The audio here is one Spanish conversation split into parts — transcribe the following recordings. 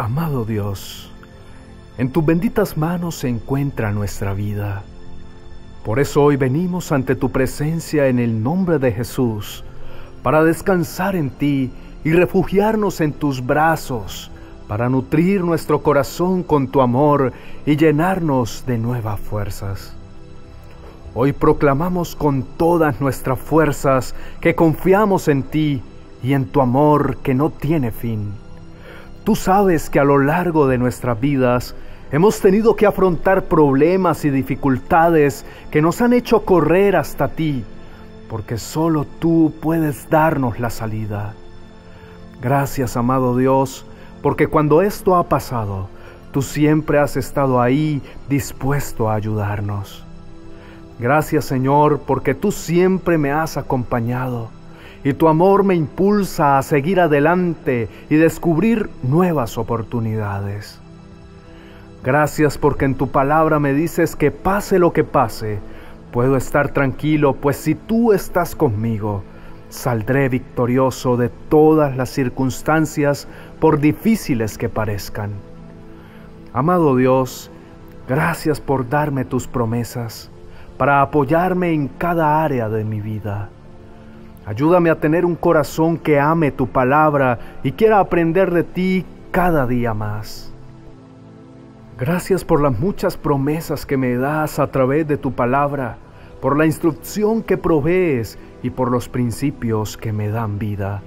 Amado Dios, en tus benditas manos se encuentra nuestra vida. Por eso hoy venimos ante tu presencia en el nombre de Jesús, para descansar en ti y refugiarnos en tus brazos, para nutrir nuestro corazón con tu amor y llenarnos de nuevas fuerzas. Hoy proclamamos con todas nuestras fuerzas que confiamos en ti y en tu amor que no tiene fin. Tú sabes que a lo largo de nuestras vidas hemos tenido que afrontar problemas y dificultades que nos han hecho correr hasta ti, porque solo tú puedes darnos la salida. Gracias, amado Dios, porque cuando esto ha pasado, tú siempre has estado ahí dispuesto a ayudarnos. Gracias, Señor, porque tú siempre me has acompañado y tu amor me impulsa a seguir adelante y descubrir nuevas oportunidades. Gracias porque en tu palabra me dices que pase lo que pase, puedo estar tranquilo, pues si tú estás conmigo, saldré victorioso de todas las circunstancias por difíciles que parezcan. Amado Dios, gracias por darme tus promesas para apoyarme en cada área de mi vida. Ayúdame a tener un corazón que ame tu palabra y quiera aprender de ti cada día más. Gracias por las muchas promesas que me das a través de tu palabra, por la instrucción que provees y por los principios que me dan vida.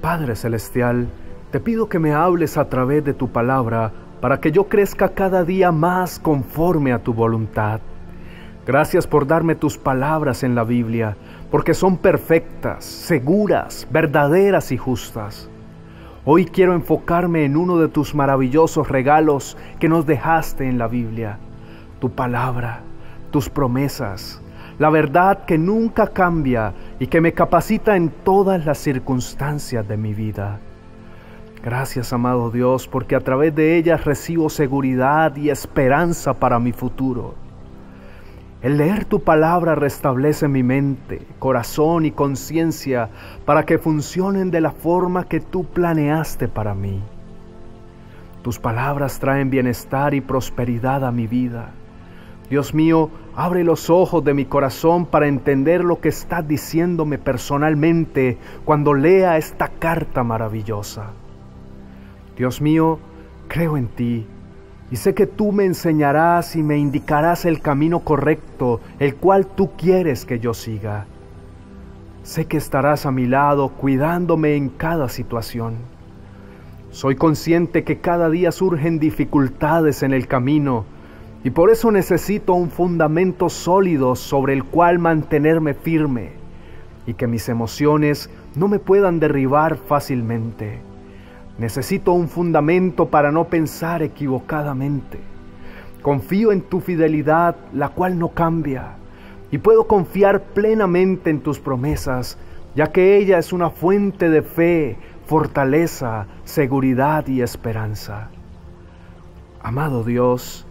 Padre Celestial, te pido que me hables a través de tu palabra para que yo crezca cada día más conforme a tu voluntad. Gracias por darme tus palabras en la Biblia, porque son perfectas, seguras, verdaderas y justas. Hoy quiero enfocarme en uno de tus maravillosos regalos que nos dejaste en la Biblia, tu palabra, tus promesas, la verdad que nunca cambia y que me capacita en todas las circunstancias de mi vida. Gracias, amado Dios, porque a través de ellas recibo seguridad y esperanza para mi futuro. El leer tu palabra restablece mi mente, corazón y conciencia para que funcionen de la forma que tú planeaste para mí. Tus palabras traen bienestar y prosperidad a mi vida. Dios mío, abre los ojos de mi corazón para entender lo que estás diciéndome personalmente cuando lea esta carta maravillosa. Dios mío, creo en ti y sé que tú me enseñarás y me indicarás el camino correcto, el cual tú quieres que yo siga. Sé que estarás a mi lado cuidándome en cada situación. Soy consciente que cada día surgen dificultades en el camino y por eso necesito un fundamento sólido sobre el cual mantenerme firme y que mis emociones no me puedan derribar fácilmente. Necesito un fundamento para no pensar equivocadamente. Confío en tu fidelidad, la cual no cambia, y puedo confiar plenamente en tus promesas, ya que ella es una fuente de fe, fortaleza, seguridad y esperanza. Amado Dios,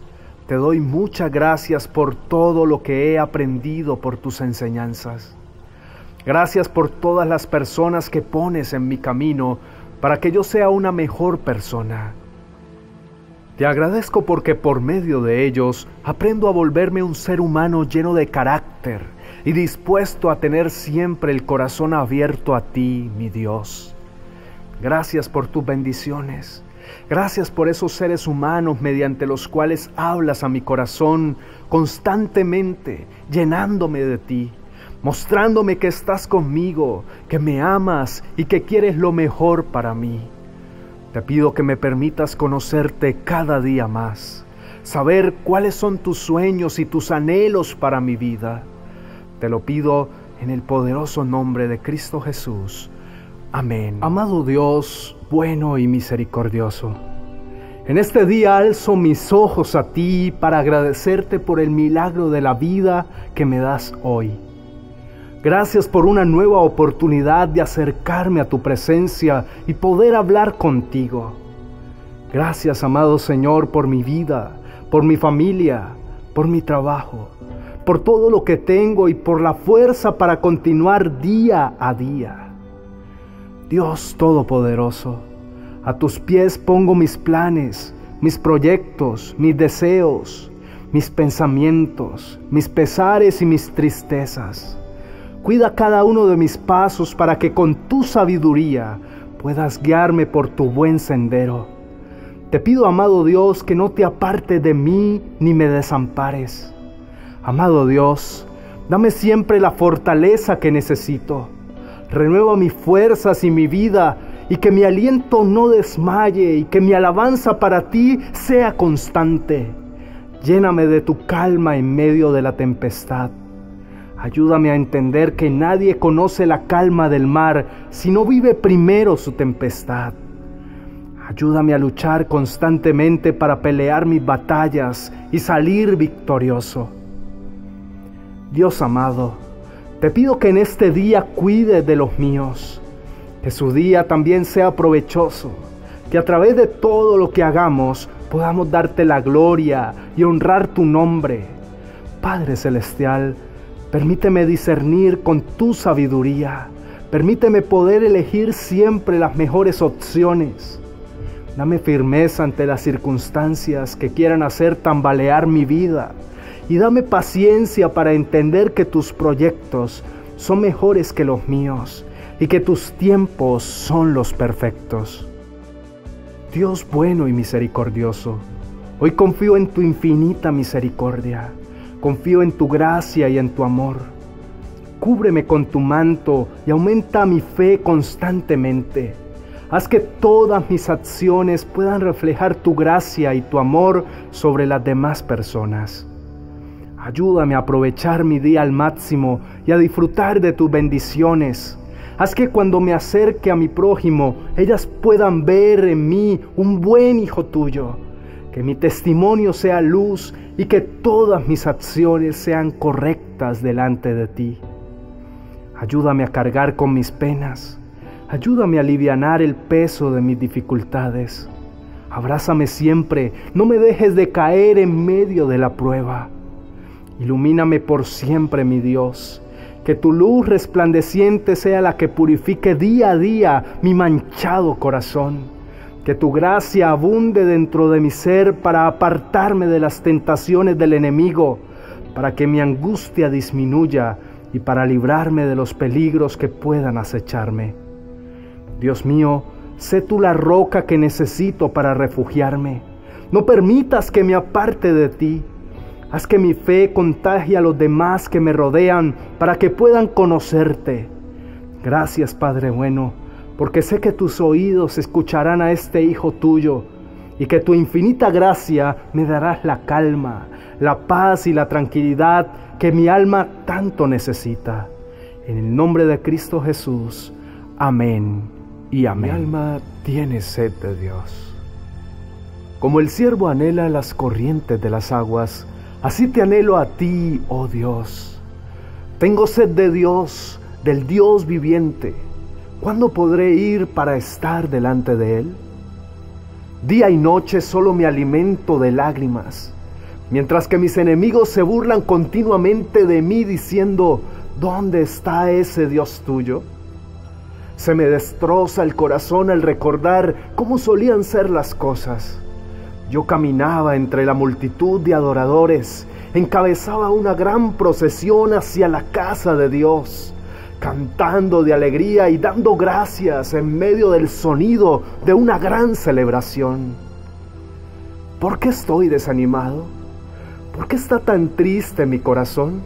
te doy muchas gracias por todo lo que he aprendido por tus enseñanzas. Gracias por todas las personas que pones en mi camino para que yo sea una mejor persona. Te agradezco porque por medio de ellos aprendo a volverme un ser humano lleno de carácter y dispuesto a tener siempre el corazón abierto a ti, mi Dios. Gracias por tus bendiciones. Gracias por esos seres humanos mediante los cuales hablas a mi corazón constantemente, llenándome de ti mostrándome que estás conmigo, que me amas y que quieres lo mejor para mí. Te pido que me permitas conocerte cada día más, saber cuáles son tus sueños y tus anhelos para mi vida. Te lo pido en el poderoso nombre de Cristo Jesús. Amén. Amado Dios, bueno y misericordioso. En este día alzo mis ojos a ti para agradecerte por el milagro de la vida que me das hoy. Gracias por una nueva oportunidad de acercarme a tu presencia y poder hablar contigo. Gracias, amado Señor, por mi vida, por mi familia, por mi trabajo, por todo lo que tengo y por la fuerza para continuar día a día. Dios Todopoderoso, A tus pies pongo mis planes, mis proyectos, mis deseos, mis pensamientos, mis pesares y mis tristezas. Cuida cada uno de mis pasos para que con tu sabiduría puedas guiarme por tu buen sendero. Te pido, amado Dios, que no te aparte de mí ni me desampares. Amado Dios, dame siempre la fortaleza que necesito. Renueva mis fuerzas y mi vida y que mi aliento no desmaye y que mi alabanza para ti sea constante. Lléname de tu calma en medio de la tempestad. Ayúdame a entender que nadie conoce la calma del mar si no vive primero su tempestad. Ayúdame a luchar constantemente para pelear mis batallas y salir victorioso. Dios amado, te pido que en este día cuide de los míos que su día también sea provechoso, que a través de todo lo que hagamos podamos darte la gloria y honrar tu nombre. Padre Celestial, permíteme discernir con tu sabiduría, permíteme poder elegir siempre las mejores opciones. Dame firmeza ante las circunstancias que quieran hacer tambalear mi vida y dame paciencia para entender que tus proyectos son mejores que los míos y que tus tiempos son los perfectos. Dios bueno y misericordioso, hoy confío en tu infinita misericordia, confío en tu gracia y en tu amor. Cúbreme con tu manto y aumenta mi fe constantemente. Haz que todas mis acciones puedan reflejar tu gracia y tu amor sobre las demás personas. Ayúdame a aprovechar mi día al máximo y a disfrutar de tus bendiciones Haz que cuando me acerque a mi prójimo, ellas puedan ver en mí un buen hijo tuyo. Que mi testimonio sea luz y que todas mis acciones sean correctas delante de ti. Ayúdame a cargar con mis penas. Ayúdame a aliviar el peso de mis dificultades. Abrázame siempre, no me dejes de caer en medio de la prueba. Ilumíname por siempre, mi Dios que tu luz resplandeciente sea la que purifique día a día mi manchado corazón. Que tu gracia abunde dentro de mi ser para apartarme de las tentaciones del enemigo, para que mi angustia disminuya y para librarme de los peligros que puedan acecharme. Dios mío, sé tú la roca que necesito para refugiarme. No permitas que me aparte de ti Haz que mi fe contagie a los demás que me rodean para que puedan conocerte. Gracias Padre bueno, porque sé que tus oídos escucharán a este Hijo tuyo y que tu infinita gracia me darás la calma, la paz y la tranquilidad que mi alma tanto necesita. En el nombre de Cristo Jesús. Amén y amén. Mi alma tiene sed de Dios. Como el siervo anhela las corrientes de las aguas, Así te anhelo a ti, oh Dios. Tengo sed de Dios, del Dios viviente. ¿Cuándo podré ir para estar delante de Él? Día y noche solo me alimento de lágrimas, mientras que mis enemigos se burlan continuamente de mí diciendo, ¿dónde está ese Dios tuyo? Se me destroza el corazón al recordar cómo solían ser las cosas yo caminaba entre la multitud de adoradores, encabezaba una gran procesión hacia la casa de Dios, cantando de alegría y dando gracias en medio del sonido de una gran celebración. ¿Por qué estoy desanimado? ¿Por qué está tan triste mi corazón?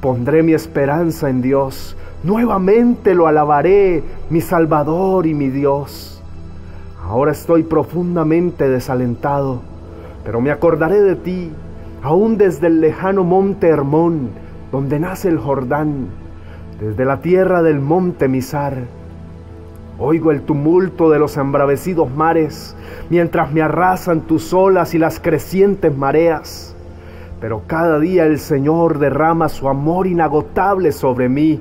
Pondré mi esperanza en Dios, nuevamente lo alabaré, mi Salvador y mi Dios. Ahora estoy profundamente desalentado, pero me acordaré de ti, aún desde el lejano monte Hermón, donde nace el Jordán, desde la tierra del monte Misar. Oigo el tumulto de los embravecidos mares, mientras me arrasan tus olas y las crecientes mareas. Pero cada día el Señor derrama su amor inagotable sobre mí,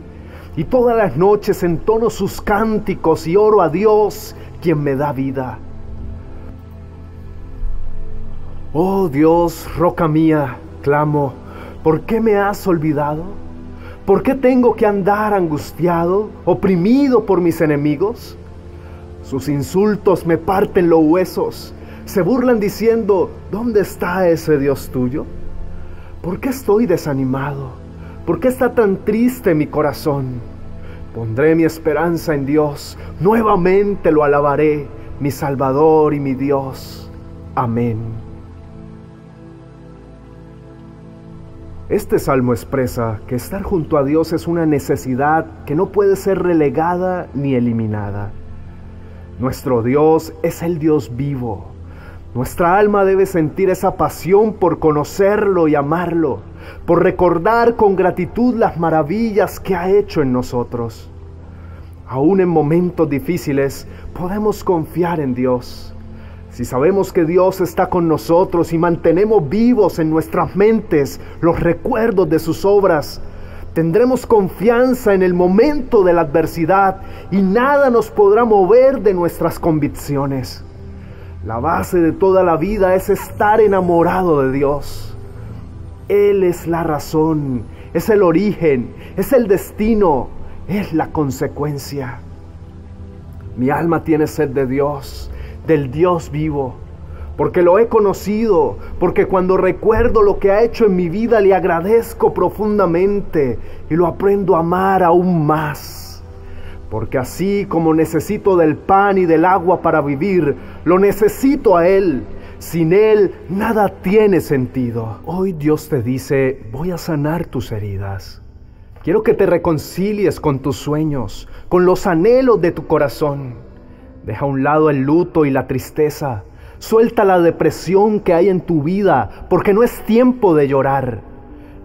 y todas las noches entono sus cánticos y oro a Dios quien me da vida. Oh Dios, roca mía, clamo, ¿por qué me has olvidado? ¿Por qué tengo que andar angustiado, oprimido por mis enemigos? Sus insultos me parten los huesos. Se burlan diciendo, ¿dónde está ese Dios tuyo? ¿Por qué estoy desanimado? ¿Por qué está tan triste mi corazón? Pondré mi esperanza en Dios, nuevamente lo alabaré, mi Salvador y mi Dios. Amén. Este salmo expresa que estar junto a Dios es una necesidad que no puede ser relegada ni eliminada. Nuestro Dios es el Dios vivo. Nuestra alma debe sentir esa pasión por conocerlo y amarlo, por recordar con gratitud las maravillas que ha hecho en nosotros. Aún en momentos difíciles podemos confiar en Dios. Si sabemos que Dios está con nosotros y mantenemos vivos en nuestras mentes los recuerdos de sus obras, tendremos confianza en el momento de la adversidad y nada nos podrá mover de nuestras convicciones. La base de toda la vida es estar enamorado de Dios. Él es la razón, es el origen, es el destino, es la consecuencia. Mi alma tiene sed de Dios, del Dios vivo, porque lo he conocido, porque cuando recuerdo lo que ha hecho en mi vida le agradezco profundamente y lo aprendo a amar aún más. Porque así como necesito del pan y del agua para vivir, lo necesito a Él. Sin Él nada tiene sentido. Hoy Dios te dice, voy a sanar tus heridas. Quiero que te reconcilies con tus sueños, con los anhelos de tu corazón. Deja a un lado el luto y la tristeza. Suelta la depresión que hay en tu vida, porque no es tiempo de llorar.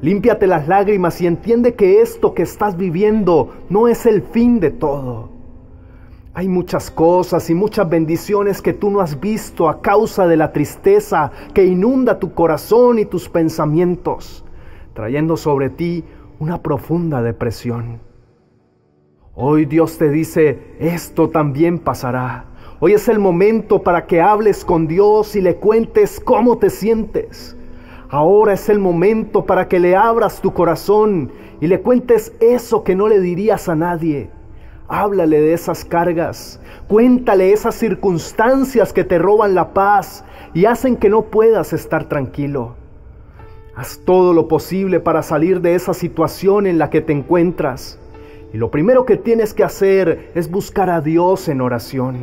Límpiate las lágrimas y entiende que esto que estás viviendo no es el fin de todo. Hay muchas cosas y muchas bendiciones que tú no has visto a causa de la tristeza que inunda tu corazón y tus pensamientos, trayendo sobre ti una profunda depresión. Hoy Dios te dice, esto también pasará. Hoy es el momento para que hables con Dios y le cuentes cómo te sientes. Ahora es el momento para que le abras tu corazón y le cuentes eso que no le dirías a nadie. Háblale de esas cargas, cuéntale esas circunstancias que te roban la paz y hacen que no puedas estar tranquilo. Haz todo lo posible para salir de esa situación en la que te encuentras. Y lo primero que tienes que hacer es buscar a Dios en oración,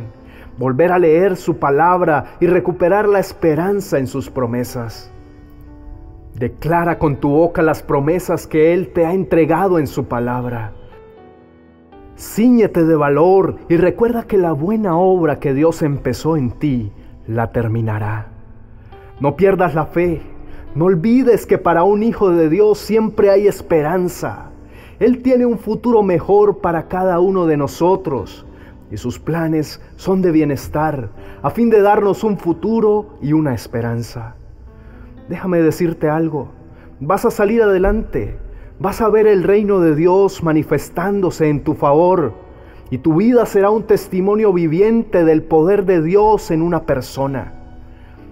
volver a leer su palabra y recuperar la esperanza en sus promesas. Declara con tu boca las promesas que Él te ha entregado en su palabra. Cíñete de valor y recuerda que la buena obra que Dios empezó en ti la terminará. No pierdas la fe, no olvides que para un hijo de Dios siempre hay esperanza. Él tiene un futuro mejor para cada uno de nosotros y sus planes son de bienestar a fin de darnos un futuro y una esperanza. Déjame decirte algo, vas a salir adelante, vas a ver el reino de Dios manifestándose en tu favor y tu vida será un testimonio viviente del poder de Dios en una persona.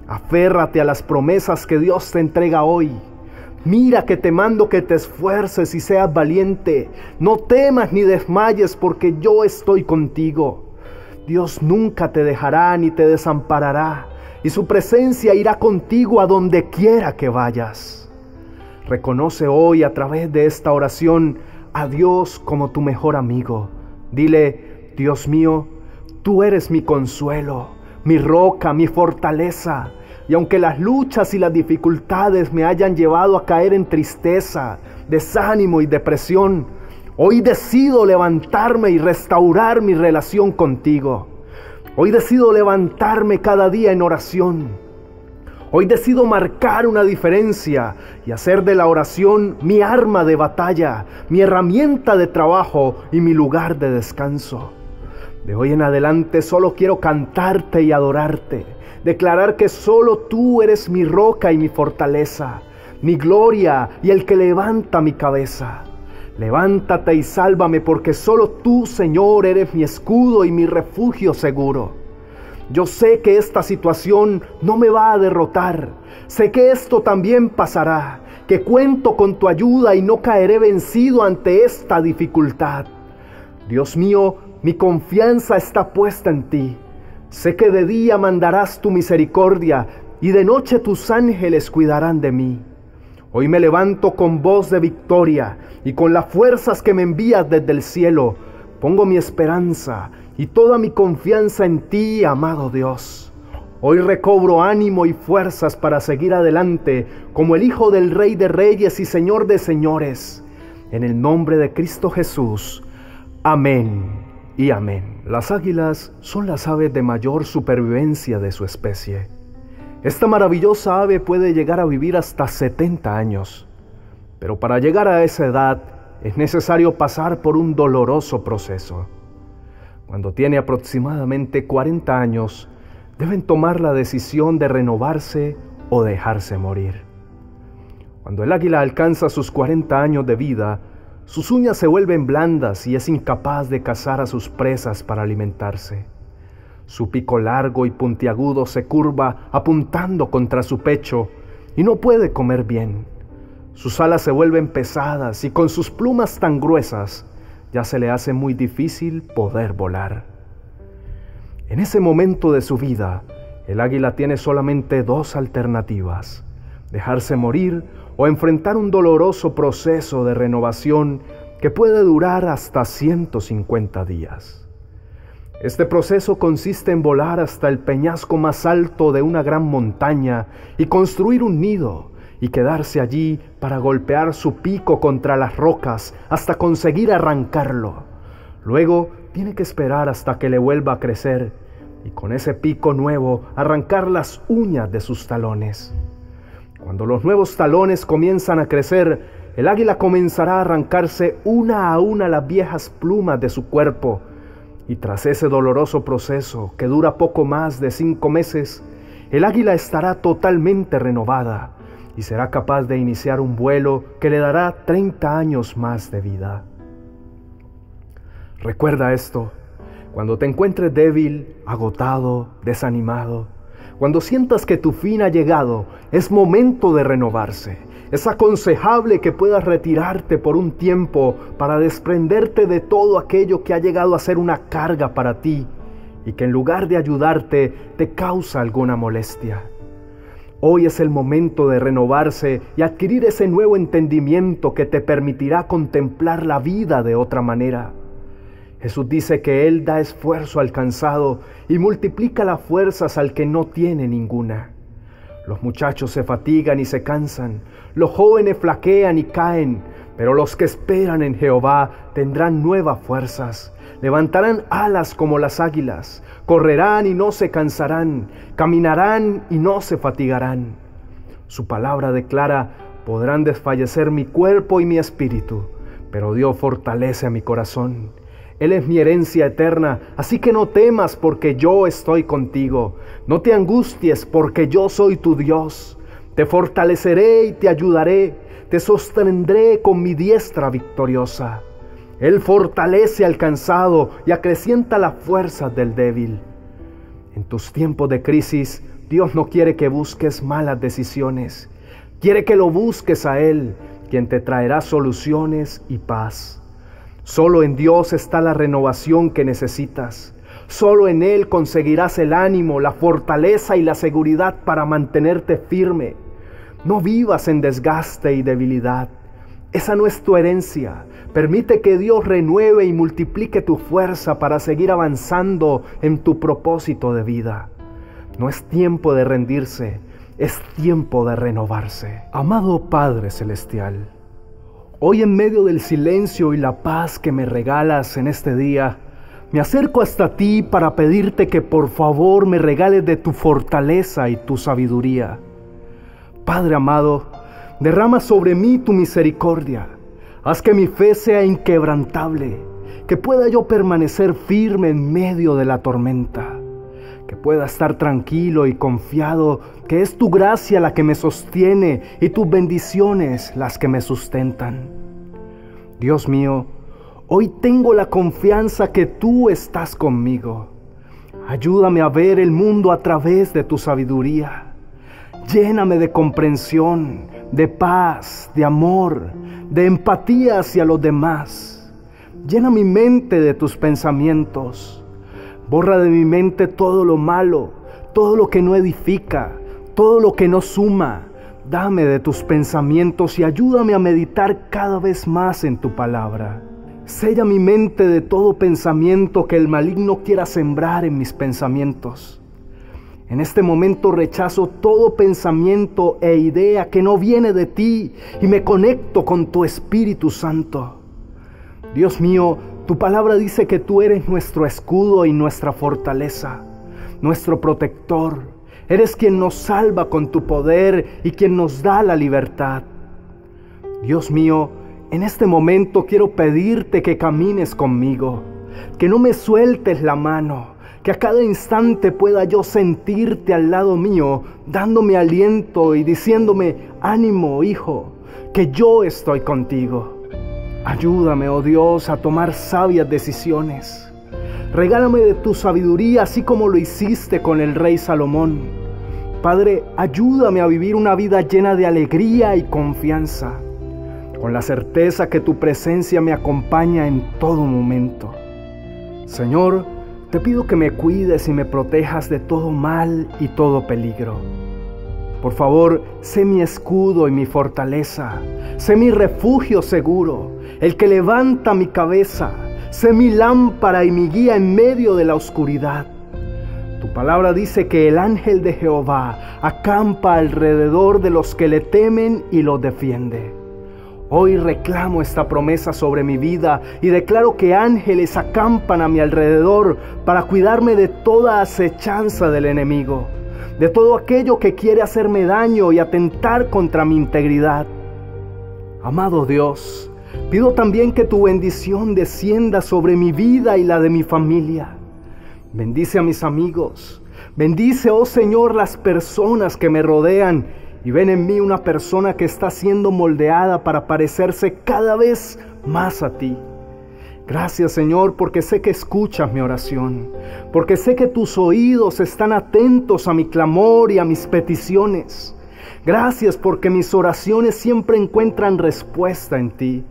Aférrate a las promesas que Dios te entrega hoy. Mira que te mando que te esfuerces y seas valiente. No temas ni desmayes porque yo estoy contigo. Dios nunca te dejará ni te desamparará y su presencia irá contigo a donde quiera que vayas. Reconoce hoy a través de esta oración a Dios como tu mejor amigo. Dile, Dios mío, tú eres mi consuelo, mi roca, mi fortaleza. Y aunque las luchas y las dificultades me hayan llevado a caer en tristeza, desánimo y depresión, hoy decido levantarme y restaurar mi relación contigo. Hoy decido levantarme cada día en oración. Hoy decido marcar una diferencia y hacer de la oración mi arma de batalla, mi herramienta de trabajo y mi lugar de descanso. De hoy en adelante solo quiero cantarte y adorarte declarar que solo tú eres mi roca y mi fortaleza, mi gloria y el que levanta mi cabeza. Levántate y sálvame porque solo tú, Señor, eres mi escudo y mi refugio seguro. Yo sé que esta situación no me va a derrotar. Sé que esto también pasará, que cuento con tu ayuda y no caeré vencido ante esta dificultad. Dios mío, mi confianza está puesta en ti. Sé que de día mandarás tu misericordia y de noche tus ángeles cuidarán de mí. Hoy me levanto con voz de victoria y con las fuerzas que me envías desde el cielo. Pongo mi esperanza y toda mi confianza en ti, amado Dios. Hoy recobro ánimo y fuerzas para seguir adelante como el Hijo del Rey de Reyes y Señor de Señores. En el nombre de Cristo Jesús. Amén y amén. Las águilas son las aves de mayor supervivencia de su especie. Esta maravillosa ave puede llegar a vivir hasta 70 años, pero para llegar a esa edad es necesario pasar por un doloroso proceso. Cuando tiene aproximadamente 40 años, deben tomar la decisión de renovarse o dejarse morir. Cuando el águila alcanza sus 40 años de vida, sus uñas se vuelven blandas y es incapaz de cazar a sus presas para alimentarse. Su pico largo y puntiagudo se curva apuntando contra su pecho y no puede comer bien. Sus alas se vuelven pesadas y con sus plumas tan gruesas ya se le hace muy difícil poder volar. En ese momento de su vida, el águila tiene solamente dos alternativas, dejarse morir o enfrentar un doloroso proceso de renovación que puede durar hasta 150 días. Este proceso consiste en volar hasta el peñasco más alto de una gran montaña y construir un nido y quedarse allí para golpear su pico contra las rocas hasta conseguir arrancarlo. Luego tiene que esperar hasta que le vuelva a crecer y con ese pico nuevo arrancar las uñas de sus talones. Cuando los nuevos talones comienzan a crecer, el águila comenzará a arrancarse una a una las viejas plumas de su cuerpo y tras ese doloroso proceso que dura poco más de cinco meses, el águila estará totalmente renovada y será capaz de iniciar un vuelo que le dará 30 años más de vida. Recuerda esto, cuando te encuentres débil, agotado, desanimado, cuando sientas que tu fin ha llegado, es momento de renovarse es aconsejable que puedas retirarte por un tiempo para desprenderte de todo aquello que ha llegado a ser una carga para ti y que en lugar de ayudarte te causa alguna molestia. Hoy es el momento de renovarse y adquirir ese nuevo entendimiento que te permitirá contemplar la vida de otra manera. Jesús dice que Él da esfuerzo al cansado y multiplica las fuerzas al que no tiene ninguna. Los muchachos se fatigan y se cansan, los jóvenes flaquean y caen, pero los que esperan en Jehová tendrán nuevas fuerzas, levantarán alas como las águilas, correrán y no se cansarán, caminarán y no se fatigarán. Su palabra declara, podrán desfallecer mi cuerpo y mi espíritu, pero Dios fortalece a mi corazón. Él es mi herencia eterna, así que no temas porque yo estoy contigo. No te angusties porque yo soy tu Dios. Te fortaleceré y te ayudaré. Te sostendré con mi diestra victoriosa. Él fortalece al cansado y acrecienta las fuerzas del débil. En tus tiempos de crisis, Dios no quiere que busques malas decisiones. Quiere que lo busques a Él, quien te traerá soluciones y paz. Solo en Dios está la renovación que necesitas. Solo en Él conseguirás el ánimo, la fortaleza y la seguridad para mantenerte firme. No vivas en desgaste y debilidad. Esa no es tu herencia. Permite que Dios renueve y multiplique tu fuerza para seguir avanzando en tu propósito de vida. No es tiempo de rendirse, es tiempo de renovarse. Amado Padre Celestial, Hoy en medio del silencio y la paz que me regalas en este día, me acerco hasta ti para pedirte que por favor me regales de tu fortaleza y tu sabiduría. Padre amado, derrama sobre mí tu misericordia. Haz que mi fe sea inquebrantable, que pueda yo permanecer firme en medio de la tormenta que pueda estar tranquilo y confiado que es tu gracia la que me sostiene y tus bendiciones las que me sustentan. Dios mío, hoy tengo la confianza que tú estás conmigo. Ayúdame a ver el mundo a través de tu sabiduría. Lléname de comprensión, de paz, de amor, de empatía hacia los demás. llena mi mente de tus pensamientos. Borra de mi mente todo lo malo, todo lo que no edifica, todo lo que no suma. Dame de tus pensamientos y ayúdame a meditar cada vez más en tu palabra. Sella mi mente de todo pensamiento que el maligno quiera sembrar en mis pensamientos. En este momento rechazo todo pensamiento e idea que no viene de ti y me conecto con tu Espíritu Santo. Dios mío, tu palabra dice que tú eres nuestro escudo y nuestra fortaleza, nuestro protector. Eres quien nos salva con tu poder y quien nos da la libertad. Dios mío, en este momento quiero pedirte que camines conmigo, que no me sueltes la mano, que a cada instante pueda yo sentirte al lado mío, dándome aliento y diciéndome, ánimo, hijo, que yo estoy contigo. Ayúdame, oh Dios, a tomar sabias decisiones. Regálame de tu sabiduría, así como lo hiciste con el rey Salomón. Padre, ayúdame a vivir una vida llena de alegría y confianza con la certeza que tu presencia me acompaña en todo momento. Señor, te pido que me cuides y me protejas de todo mal y todo peligro. Por favor, sé mi escudo y mi fortaleza, sé mi refugio seguro, el que levanta mi cabeza, sé mi lámpara y mi guía en medio de la oscuridad. Tu palabra dice que el ángel de Jehová acampa alrededor de los que le temen y los defiende. Hoy reclamo esta promesa sobre mi vida y declaro que ángeles acampan a mi alrededor para cuidarme de toda acechanza del enemigo, de todo aquello que quiere hacerme daño y atentar contra mi integridad. Amado Dios, pido también que tu bendición descienda sobre mi vida y la de mi familia. Bendice a mis amigos, bendice, oh Señor, las personas que me rodean y ven en mí una persona que está siendo moldeada para parecerse cada vez más a ti. Gracias Señor porque sé que escuchas mi oración, porque sé que tus oídos están atentos a mi clamor y a mis peticiones. Gracias porque mis oraciones siempre encuentran respuesta en ti.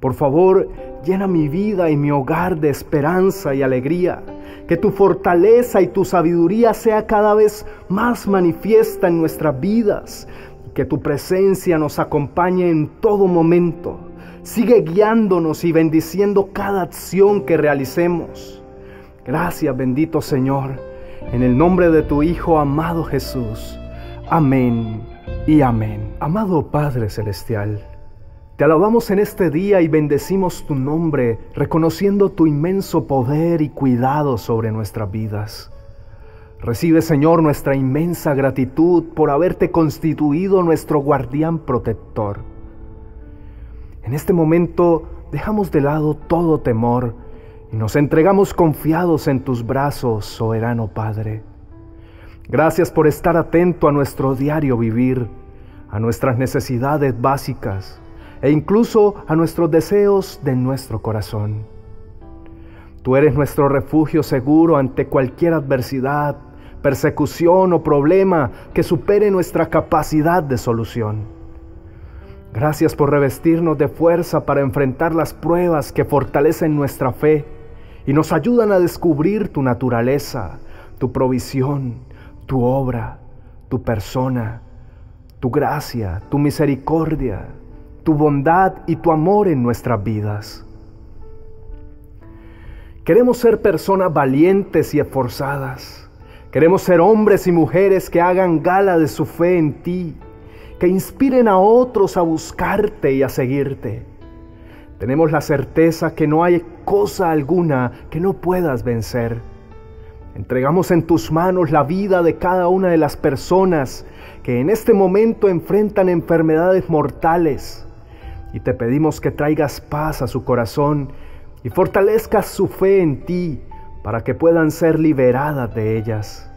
Por favor, llena mi vida y mi hogar de esperanza y alegría. Que tu fortaleza y tu sabiduría sea cada vez más manifiesta en nuestras vidas. Que tu presencia nos acompañe en todo momento. Sigue guiándonos y bendiciendo cada acción que realicemos. Gracias, bendito Señor, en el nombre de tu Hijo amado Jesús. Amén y amén. Amado Padre Celestial, te alabamos en este día y bendecimos tu nombre, reconociendo tu inmenso poder y cuidado sobre nuestras vidas. Recibe, Señor, nuestra inmensa gratitud por haberte constituido nuestro guardián protector. En este momento dejamos de lado todo temor y nos entregamos confiados en tus brazos, soberano Padre. Gracias por estar atento a nuestro diario vivir, a nuestras necesidades básicas e incluso a nuestros deseos de nuestro corazón. Tú eres nuestro refugio seguro ante cualquier adversidad, persecución o problema que supere nuestra capacidad de solución. Gracias por revestirnos de fuerza para enfrentar las pruebas que fortalecen nuestra fe y nos ayudan a descubrir tu naturaleza, tu provisión, tu obra, tu persona, tu gracia, tu misericordia, tu bondad y tu amor en nuestras vidas. Queremos ser personas valientes y esforzadas. Queremos ser hombres y mujeres que hagan gala de su fe en ti, que inspiren a otros a buscarte y a seguirte. Tenemos la certeza que no hay cosa alguna que no puedas vencer. Entregamos en tus manos la vida de cada una de las personas que en este momento enfrentan enfermedades mortales y te pedimos que traigas paz a su corazón y fortalezcas su fe en ti para que puedan ser liberadas de ellas.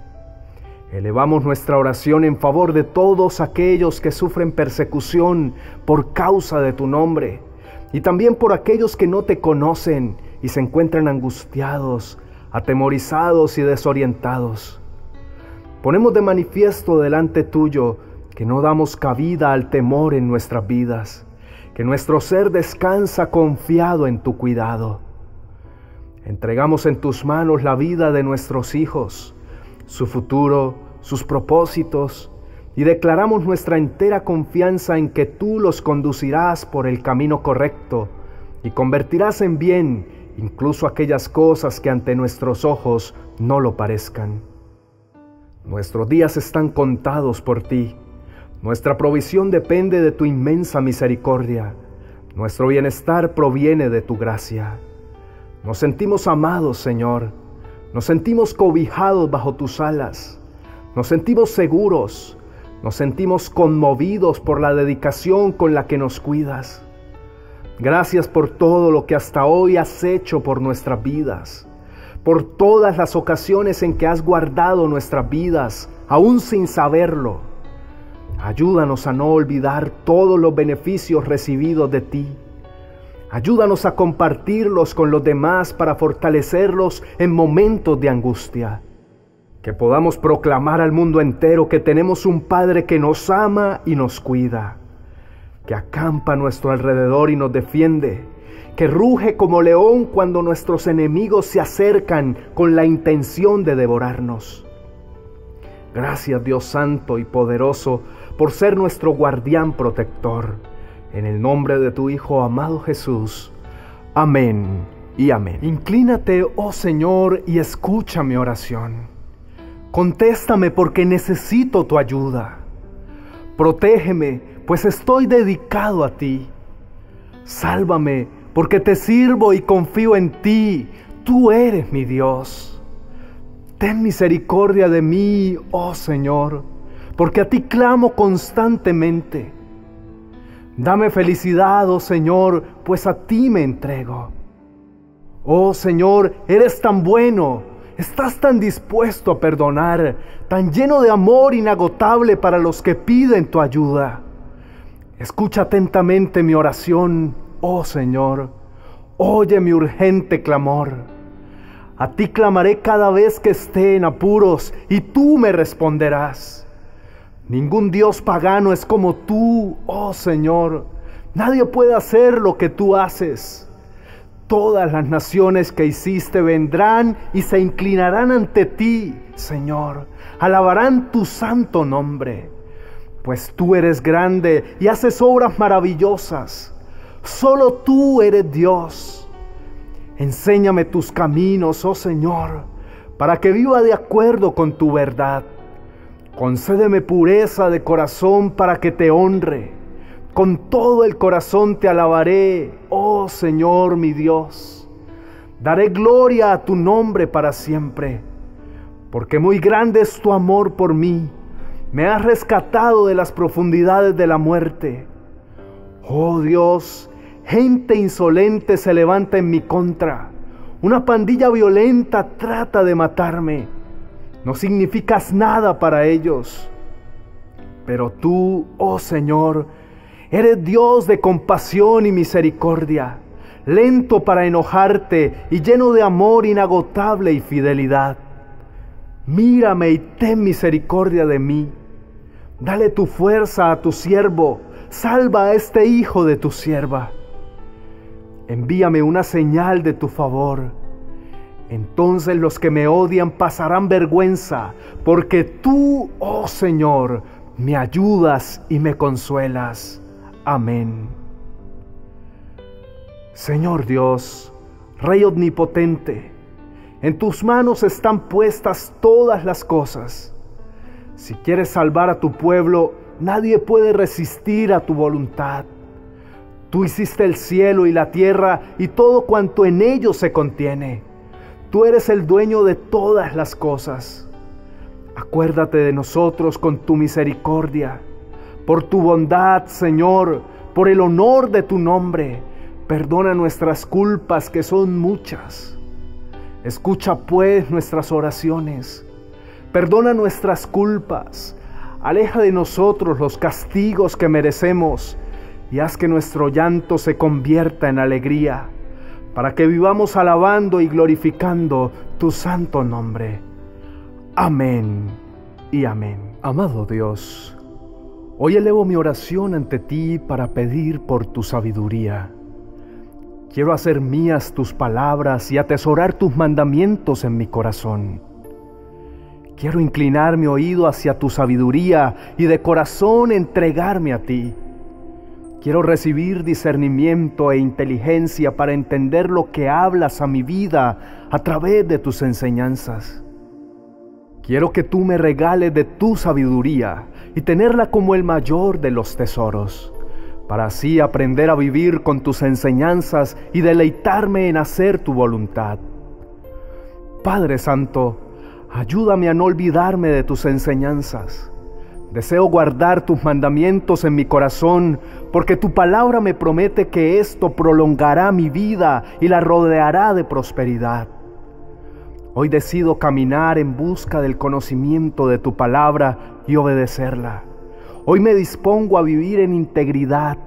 Elevamos nuestra oración en favor de todos aquellos que sufren persecución por causa de tu nombre y también por aquellos que no te conocen y se encuentran angustiados, atemorizados y desorientados. Ponemos de manifiesto delante tuyo que no damos cabida al temor en nuestras vidas que nuestro ser descansa confiado en tu cuidado. Entregamos en tus manos la vida de nuestros hijos, su futuro, sus propósitos, y declaramos nuestra entera confianza en que tú los conducirás por el camino correcto y convertirás en bien incluso aquellas cosas que ante nuestros ojos no lo parezcan. Nuestros días están contados por ti. Nuestra provisión depende de tu inmensa misericordia. Nuestro bienestar proviene de tu gracia. Nos sentimos amados, Señor. Nos sentimos cobijados bajo tus alas. Nos sentimos seguros. Nos sentimos conmovidos por la dedicación con la que nos cuidas. Gracias por todo lo que hasta hoy has hecho por nuestras vidas, por todas las ocasiones en que has guardado nuestras vidas, aún sin saberlo. Ayúdanos a no olvidar todos los beneficios recibidos de ti. Ayúdanos a compartirlos con los demás para fortalecerlos en momentos de angustia. Que podamos proclamar al mundo entero que tenemos un Padre que nos ama y nos cuida que acampa a nuestro alrededor y nos defiende, que ruge como león cuando nuestros enemigos se acercan con la intención de devorarnos. Gracias Dios Santo y poderoso por ser nuestro guardián protector. En el nombre de tu Hijo amado Jesús. Amén y amén. Inclínate, oh Señor, y escucha mi oración. Contéstame porque necesito tu ayuda. Protégeme pues estoy dedicado a ti. Sálvame, porque te sirvo y confío en ti. Tú eres mi Dios. Ten misericordia de mí, oh Señor, porque a ti clamo constantemente. Dame felicidad, oh Señor, pues a ti me entrego. Oh Señor, eres tan bueno, estás tan dispuesto a perdonar, tan lleno de amor inagotable para los que piden tu ayuda. Escucha atentamente mi oración, oh Señor. Oye mi urgente clamor. A ti clamaré cada vez que esté en apuros y tú me responderás. Ningún Dios pagano es como tú, oh Señor. Nadie puede hacer lo que tú haces. Todas las naciones que hiciste vendrán y se inclinarán ante ti, Señor. Alabarán tu santo nombre pues tú eres grande y haces obras maravillosas. Solo tú eres Dios. Enséñame tus caminos, oh Señor, para que viva de acuerdo con tu verdad. Concédeme pureza de corazón para que te honre. Con todo el corazón te alabaré, oh Señor mi Dios. Daré gloria a tu nombre para siempre, porque muy grande es tu amor por mí me has rescatado de las profundidades de la muerte. Oh Dios, gente insolente se levanta en mi contra. Una pandilla violenta trata de matarme. No significas nada para ellos. Pero tú, oh Señor, eres Dios de compasión y misericordia, lento para enojarte y lleno de amor inagotable y fidelidad. Mírame y ten misericordia de mí. Dale tu fuerza a tu siervo. Salva a este hijo de tu sierva. Envíame una señal de tu favor. Entonces los que me odian pasarán vergüenza, porque tú, oh Señor, me ayudas y me consuelas. Amén. Señor Dios, Rey omnipotente, en tus manos están puestas todas las cosas. Si quieres salvar a tu pueblo, nadie puede resistir a tu voluntad. Tú hiciste el cielo y la tierra y todo cuanto en ellos se contiene. Tú eres el dueño de todas las cosas. Acuérdate de nosotros con tu misericordia. Por tu bondad, Señor, por el honor de tu nombre, perdona nuestras culpas que son muchas. Escucha pues nuestras oraciones. Perdona nuestras culpas. Aleja de nosotros los castigos que merecemos y haz que nuestro llanto se convierta en alegría, para que vivamos alabando y glorificando tu santo nombre. Amén y amén. Amado Dios, Hoy elevo mi oración ante ti para pedir por tu sabiduría. Quiero hacer mías tus palabras y atesorar tus mandamientos en mi corazón. Quiero inclinar mi oído hacia tu sabiduría y de corazón entregarme a ti. Quiero recibir discernimiento e inteligencia para entender lo que hablas a mi vida a través de tus enseñanzas. Quiero que tú me regales de tu sabiduría y tenerla como el mayor de los tesoros, para así aprender a vivir con tus enseñanzas y deleitarme en hacer tu voluntad. Padre Santo, Ayúdame a no olvidarme de tus enseñanzas. Deseo guardar tus mandamientos en mi corazón, porque tu palabra me promete que esto prolongará mi vida y la rodeará de prosperidad. Hoy decido caminar en busca del conocimiento de tu palabra y obedecerla. Hoy me dispongo a vivir en integridad,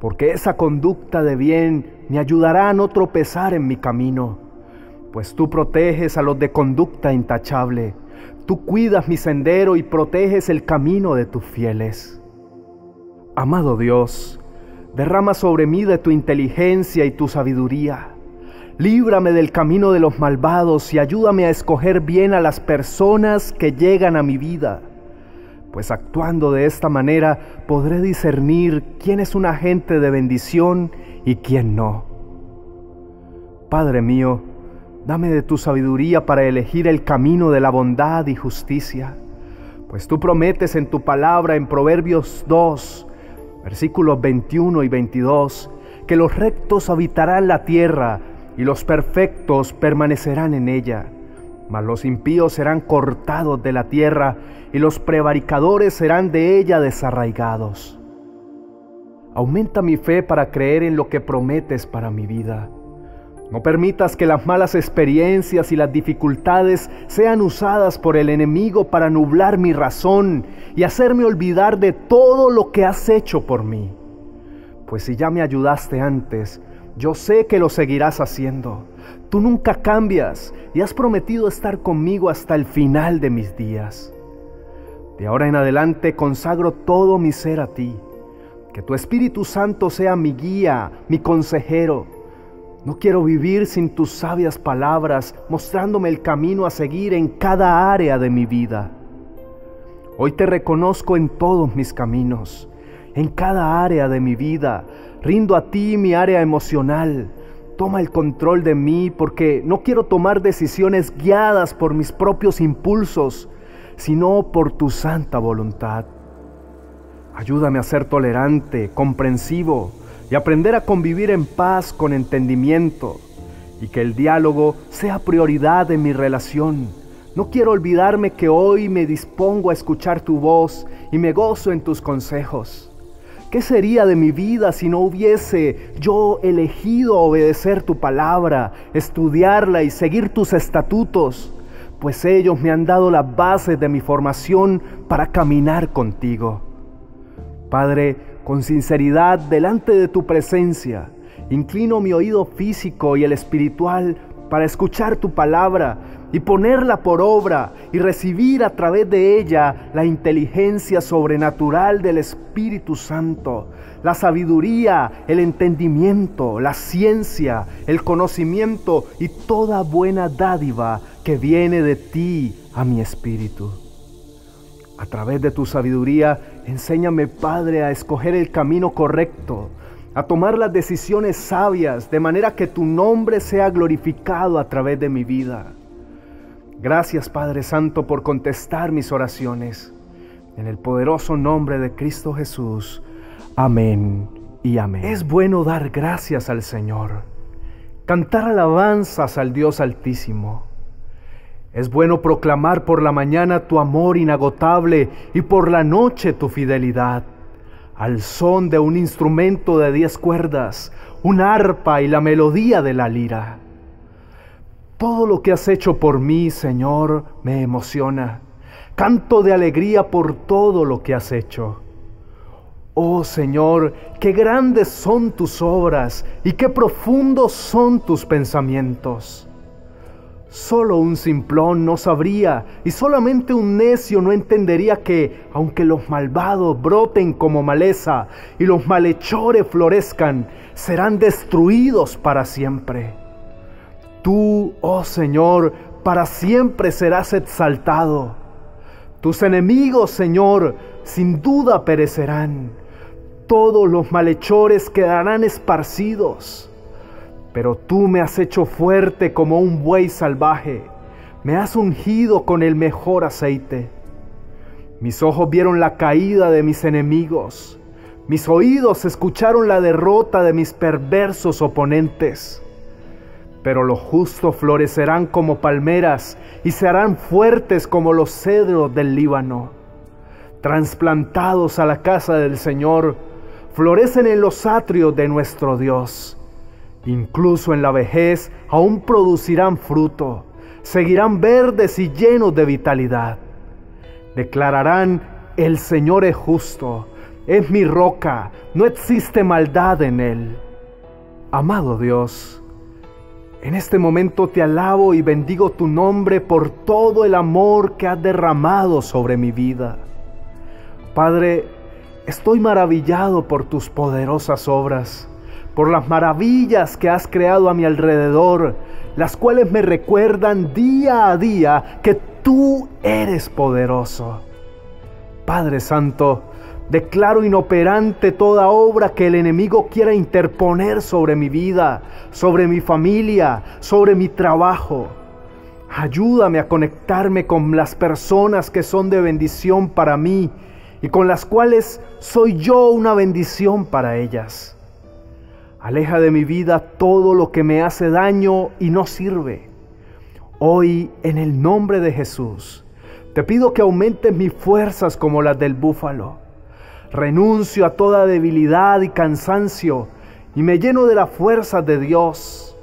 porque esa conducta de bien me ayudará a no tropezar en mi camino pues tú proteges a los de conducta intachable, tú cuidas mi sendero y proteges el camino de tus fieles. Amado Dios, derrama sobre mí de tu inteligencia y tu sabiduría. Líbrame del camino de los malvados y ayúdame a escoger bien a las personas que llegan a mi vida, pues actuando de esta manera podré discernir quién es un agente de bendición y quién no. Padre mío, Dame de tu sabiduría para elegir el camino de la bondad y justicia, pues tú prometes en tu palabra en Proverbios 2, versículos 21 y 22, que los rectos habitarán la tierra y los perfectos permanecerán en ella, mas los impíos serán cortados de la tierra y los prevaricadores serán de ella desarraigados. Aumenta mi fe para creer en lo que prometes para mi vida no permitas que las malas experiencias y las dificultades sean usadas por el enemigo para nublar mi razón y hacerme olvidar de todo lo que has hecho por mí. Pues si ya me ayudaste antes, yo sé que lo seguirás haciendo. Tú nunca cambias y has prometido estar conmigo hasta el final de mis días. De ahora en adelante consagro todo mi ser a ti. Que tu Espíritu Santo sea mi guía, mi consejero no quiero vivir sin tus sabias palabras mostrándome el camino a seguir en cada área de mi vida. Hoy te reconozco en todos mis caminos, en cada área de mi vida. Rindo a ti mi área emocional. Toma el control de mí porque no quiero tomar decisiones guiadas por mis propios impulsos, sino por tu santa voluntad. Ayúdame a ser tolerante, comprensivo, y aprender a convivir en paz con entendimiento y que el diálogo sea prioridad en mi relación. No quiero olvidarme que hoy me dispongo a escuchar tu voz y me gozo en tus consejos. ¿Qué sería de mi vida si no hubiese yo elegido obedecer tu palabra, estudiarla y seguir tus estatutos? Pues ellos me han dado las bases de mi formación para caminar contigo. Padre, con sinceridad delante de tu presencia. Inclino mi oído físico y el espiritual para escuchar tu palabra y ponerla por obra y recibir a través de ella la inteligencia sobrenatural del Espíritu Santo, la sabiduría, el entendimiento, la ciencia, el conocimiento y toda buena dádiva que viene de ti a mi espíritu. A través de tu sabiduría, enséñame, Padre, a escoger el camino correcto, a tomar las decisiones sabias, de manera que tu nombre sea glorificado a través de mi vida. Gracias, Padre Santo, por contestar mis oraciones. En el poderoso nombre de Cristo Jesús. Amén y amén. Es bueno dar gracias al Señor, cantar alabanzas al Dios Altísimo es bueno proclamar por la mañana tu amor inagotable y por la noche tu fidelidad, al son de un instrumento de diez cuerdas, un arpa y la melodía de la lira. Todo lo que has hecho por mí, Señor, me emociona. Canto de alegría por todo lo que has hecho. Oh Señor, qué grandes son tus obras y qué profundos son tus pensamientos. Solo un simplón no sabría y solamente un necio no entendería que, aunque los malvados broten como maleza y los malhechores florezcan, serán destruidos para siempre. Tú, oh Señor, para siempre serás exaltado. Tus enemigos, Señor, sin duda perecerán. Todos los malhechores quedarán esparcidos pero tú me has hecho fuerte como un buey salvaje, me has ungido con el mejor aceite. Mis ojos vieron la caída de mis enemigos, mis oídos escucharon la derrota de mis perversos oponentes. Pero los justos florecerán como palmeras y se harán fuertes como los cedros del Líbano. Transplantados a la casa del Señor, florecen en los atrios de nuestro Dios. Incluso en la vejez aún producirán fruto, seguirán verdes y llenos de vitalidad. Declararán, el Señor es justo, es mi roca, no existe maldad en él. Amado Dios, en este momento te alabo y bendigo tu nombre por todo el amor que has derramado sobre mi vida. Padre, estoy maravillado por tus poderosas obras por las maravillas que has creado a mi alrededor, las cuales me recuerdan día a día que tú eres poderoso. Padre Santo, declaro inoperante toda obra que el enemigo quiera interponer sobre mi vida, sobre mi familia, sobre mi trabajo. Ayúdame a conectarme con las personas que son de bendición para mí y con las cuales soy yo una bendición para ellas. Aleja de mi vida todo lo que me hace daño y no sirve. Hoy, en el nombre de Jesús, te pido que aumentes mis fuerzas como las del búfalo. Renuncio a toda debilidad y cansancio y me lleno de la fuerza de Dios.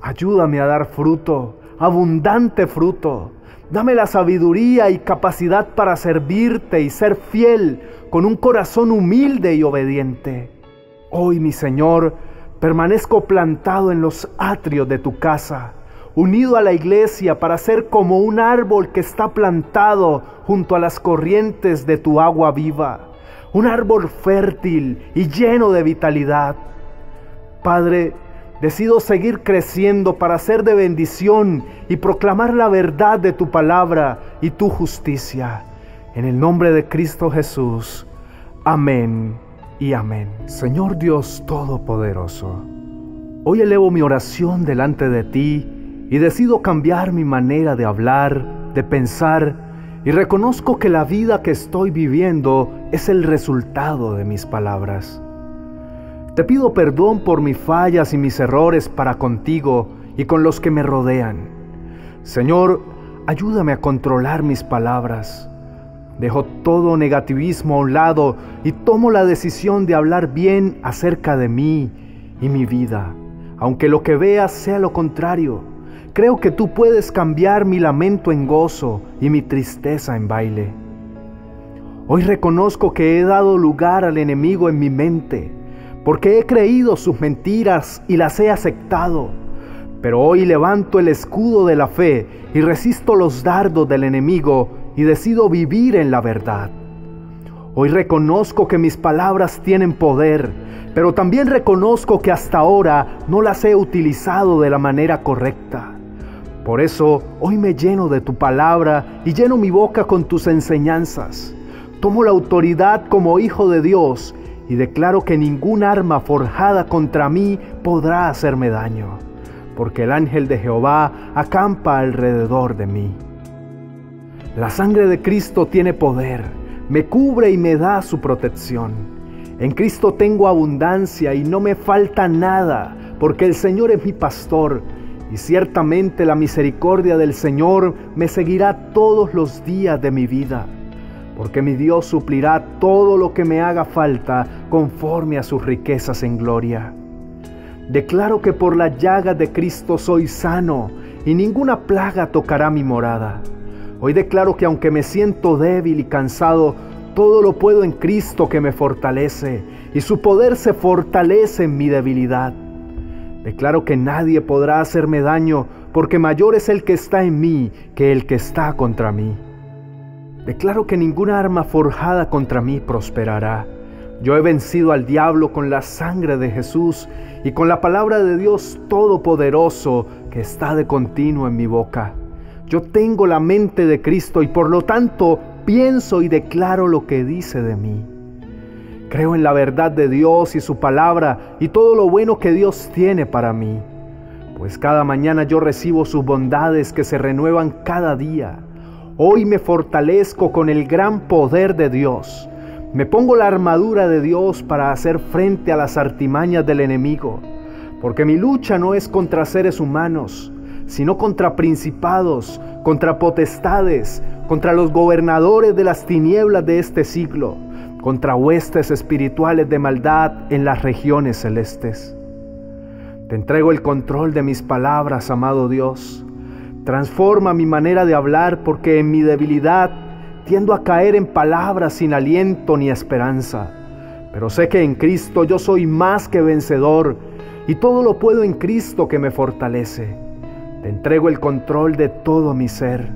Ayúdame a dar fruto, abundante fruto. Dame la sabiduría y capacidad para servirte y ser fiel con un corazón humilde y obediente. Hoy, mi Señor, Permanezco plantado en los atrios de tu casa, unido a la iglesia para ser como un árbol que está plantado junto a las corrientes de tu agua viva, un árbol fértil y lleno de vitalidad. Padre, decido seguir creciendo para ser de bendición y proclamar la verdad de tu palabra y tu justicia. En el nombre de Cristo Jesús. Amén y amén. Señor Dios Todopoderoso, hoy elevo mi oración delante de ti y decido cambiar mi manera de hablar, de pensar y reconozco que la vida que estoy viviendo es el resultado de mis palabras. Te pido perdón por mis fallas y mis errores para contigo y con los que me rodean. Señor, ayúdame a controlar mis palabras Dejo todo negativismo a un lado y tomo la decisión de hablar bien acerca de mí y mi vida, aunque lo que veas sea lo contrario. Creo que tú puedes cambiar mi lamento en gozo y mi tristeza en baile. Hoy reconozco que he dado lugar al enemigo en mi mente, porque he creído sus mentiras y las he aceptado. Pero hoy levanto el escudo de la fe y resisto los dardos del enemigo y decido vivir en la verdad. Hoy reconozco que mis palabras tienen poder, pero también reconozco que hasta ahora no las he utilizado de la manera correcta. Por eso hoy me lleno de tu palabra y lleno mi boca con tus enseñanzas. Tomo la autoridad como hijo de Dios y declaro que ningún arma forjada contra mí podrá hacerme daño, porque el ángel de Jehová acampa alrededor de mí. La sangre de Cristo tiene poder, me cubre y me da su protección. En Cristo tengo abundancia y no me falta nada, porque el Señor es mi pastor y ciertamente la misericordia del Señor me seguirá todos los días de mi vida, porque mi Dios suplirá todo lo que me haga falta conforme a sus riquezas en gloria. Declaro que por la llaga de Cristo soy sano y ninguna plaga tocará mi morada. Hoy declaro que aunque me siento débil y cansado, todo lo puedo en Cristo que me fortalece y su poder se fortalece en mi debilidad. Declaro que nadie podrá hacerme daño porque mayor es el que está en mí que el que está contra mí. Declaro que ninguna arma forjada contra mí prosperará. Yo he vencido al diablo con la sangre de Jesús y con la palabra de Dios Todopoderoso que está de continuo en mi boca. Yo tengo la mente de Cristo y por lo tanto pienso y declaro lo que dice de mí. Creo en la verdad de Dios y su palabra y todo lo bueno que Dios tiene para mí, pues cada mañana yo recibo sus bondades que se renuevan cada día. Hoy me fortalezco con el gran poder de Dios. Me pongo la armadura de Dios para hacer frente a las artimañas del enemigo, porque mi lucha no es contra seres humanos, sino contra principados, contra potestades, contra los gobernadores de las tinieblas de este siglo, contra huestes espirituales de maldad en las regiones celestes. Te entrego el control de mis palabras, amado Dios. Transforma mi manera de hablar porque en mi debilidad tiendo a caer en palabras sin aliento ni esperanza. Pero sé que en Cristo yo soy más que vencedor y todo lo puedo en Cristo que me fortalece. Te entrego el control de todo mi ser.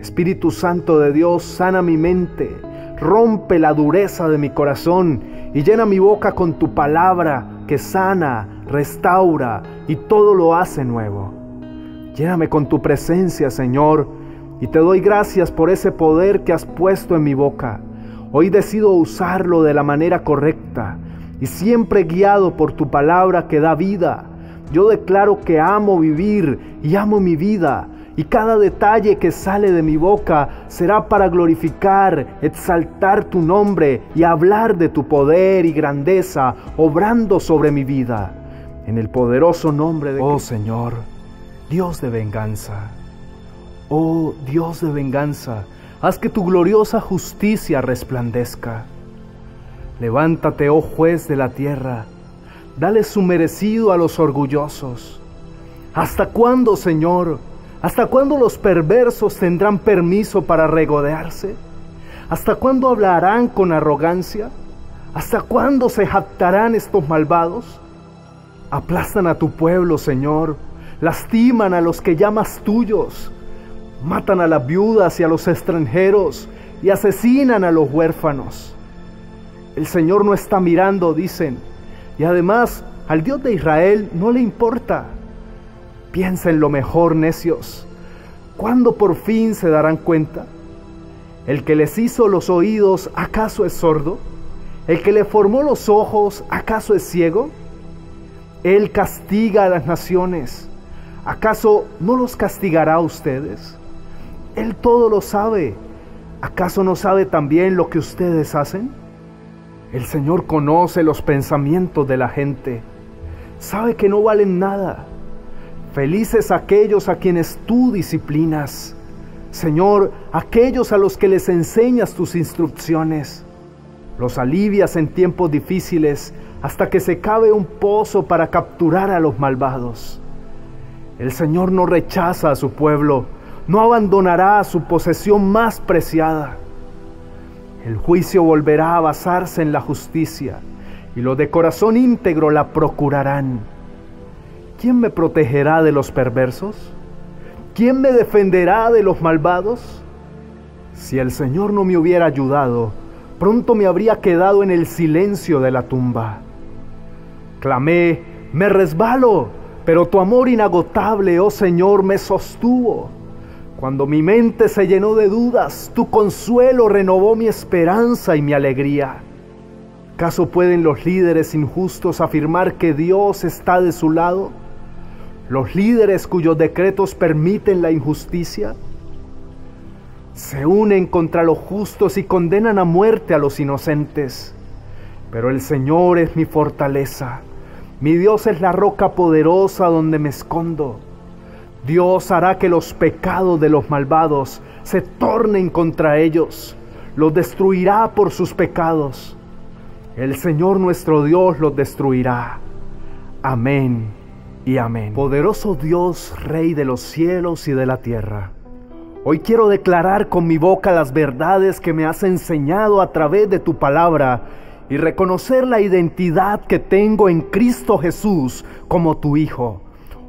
Espíritu Santo de Dios, sana mi mente, rompe la dureza de mi corazón y llena mi boca con tu palabra que sana, restaura y todo lo hace nuevo. Lléname con tu presencia, Señor, y te doy gracias por ese poder que has puesto en mi boca. Hoy decido usarlo de la manera correcta y siempre guiado por tu palabra que da vida yo declaro que amo vivir y amo mi vida. Y cada detalle que sale de mi boca será para glorificar, exaltar tu nombre y hablar de tu poder y grandeza, obrando sobre mi vida. En el poderoso nombre de... Oh Señor, Dios de venganza. Oh Dios de venganza, haz que tu gloriosa justicia resplandezca. Levántate, oh juez de la tierra, Dale su merecido a los orgullosos. ¿Hasta cuándo, Señor? ¿Hasta cuándo los perversos tendrán permiso para regodearse? ¿Hasta cuándo hablarán con arrogancia? ¿Hasta cuándo se jactarán estos malvados? Aplastan a tu pueblo, Señor. Lastiman a los que llamas tuyos. Matan a las viudas y a los extranjeros y asesinan a los huérfanos. El Señor no está mirando, dicen y además, al Dios de Israel no le importa. Piensa en lo mejor, necios. ¿Cuándo por fin se darán cuenta? ¿El que les hizo los oídos acaso es sordo? ¿El que le formó los ojos acaso es ciego? Él castiga a las naciones. ¿Acaso no los castigará a ustedes? Él todo lo sabe. ¿Acaso no sabe también lo que ustedes hacen? El Señor conoce los pensamientos de la gente. Sabe que no valen nada. Felices aquellos a quienes tú disciplinas. Señor, aquellos a los que les enseñas tus instrucciones. Los alivias en tiempos difíciles hasta que se cabe un pozo para capturar a los malvados. El Señor no rechaza a su pueblo, no abandonará a su posesión más preciada. El juicio volverá a basarse en la justicia y los de corazón íntegro la procurarán. ¿Quién me protegerá de los perversos? ¿Quién me defenderá de los malvados? Si el Señor no me hubiera ayudado, pronto me habría quedado en el silencio de la tumba. Clamé, me resbalo, pero tu amor inagotable, oh Señor, me sostuvo. Cuando mi mente se llenó de dudas, tu consuelo renovó mi esperanza y mi alegría. ¿Caso pueden los líderes injustos afirmar que Dios está de su lado? ¿Los líderes cuyos decretos permiten la injusticia? Se unen contra los justos y condenan a muerte a los inocentes. Pero el Señor es mi fortaleza. Mi Dios es la roca poderosa donde me escondo. Dios hará que los pecados de los malvados se tornen contra ellos. Los destruirá por sus pecados. El Señor nuestro Dios los destruirá. Amén y amén. Poderoso Dios, Rey de los cielos y de la tierra. Hoy quiero declarar con mi boca las verdades que me has enseñado a través de tu palabra y reconocer la identidad que tengo en Cristo Jesús como tu Hijo.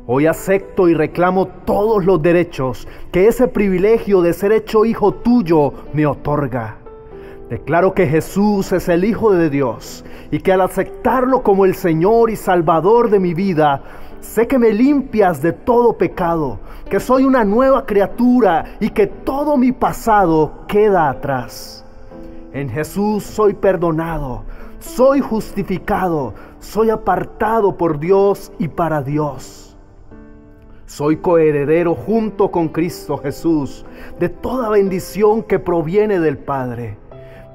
Hoy acepto y reclamo todos los derechos que ese privilegio de ser hecho hijo tuyo me otorga. Declaro que Jesús es el Hijo de Dios y que al aceptarlo como el Señor y Salvador de mi vida, sé que me limpias de todo pecado, que soy una nueva criatura y que todo mi pasado queda atrás. En Jesús soy perdonado, soy justificado, soy apartado por Dios y para Dios. Soy coheredero junto con Cristo Jesús de toda bendición que proviene del Padre.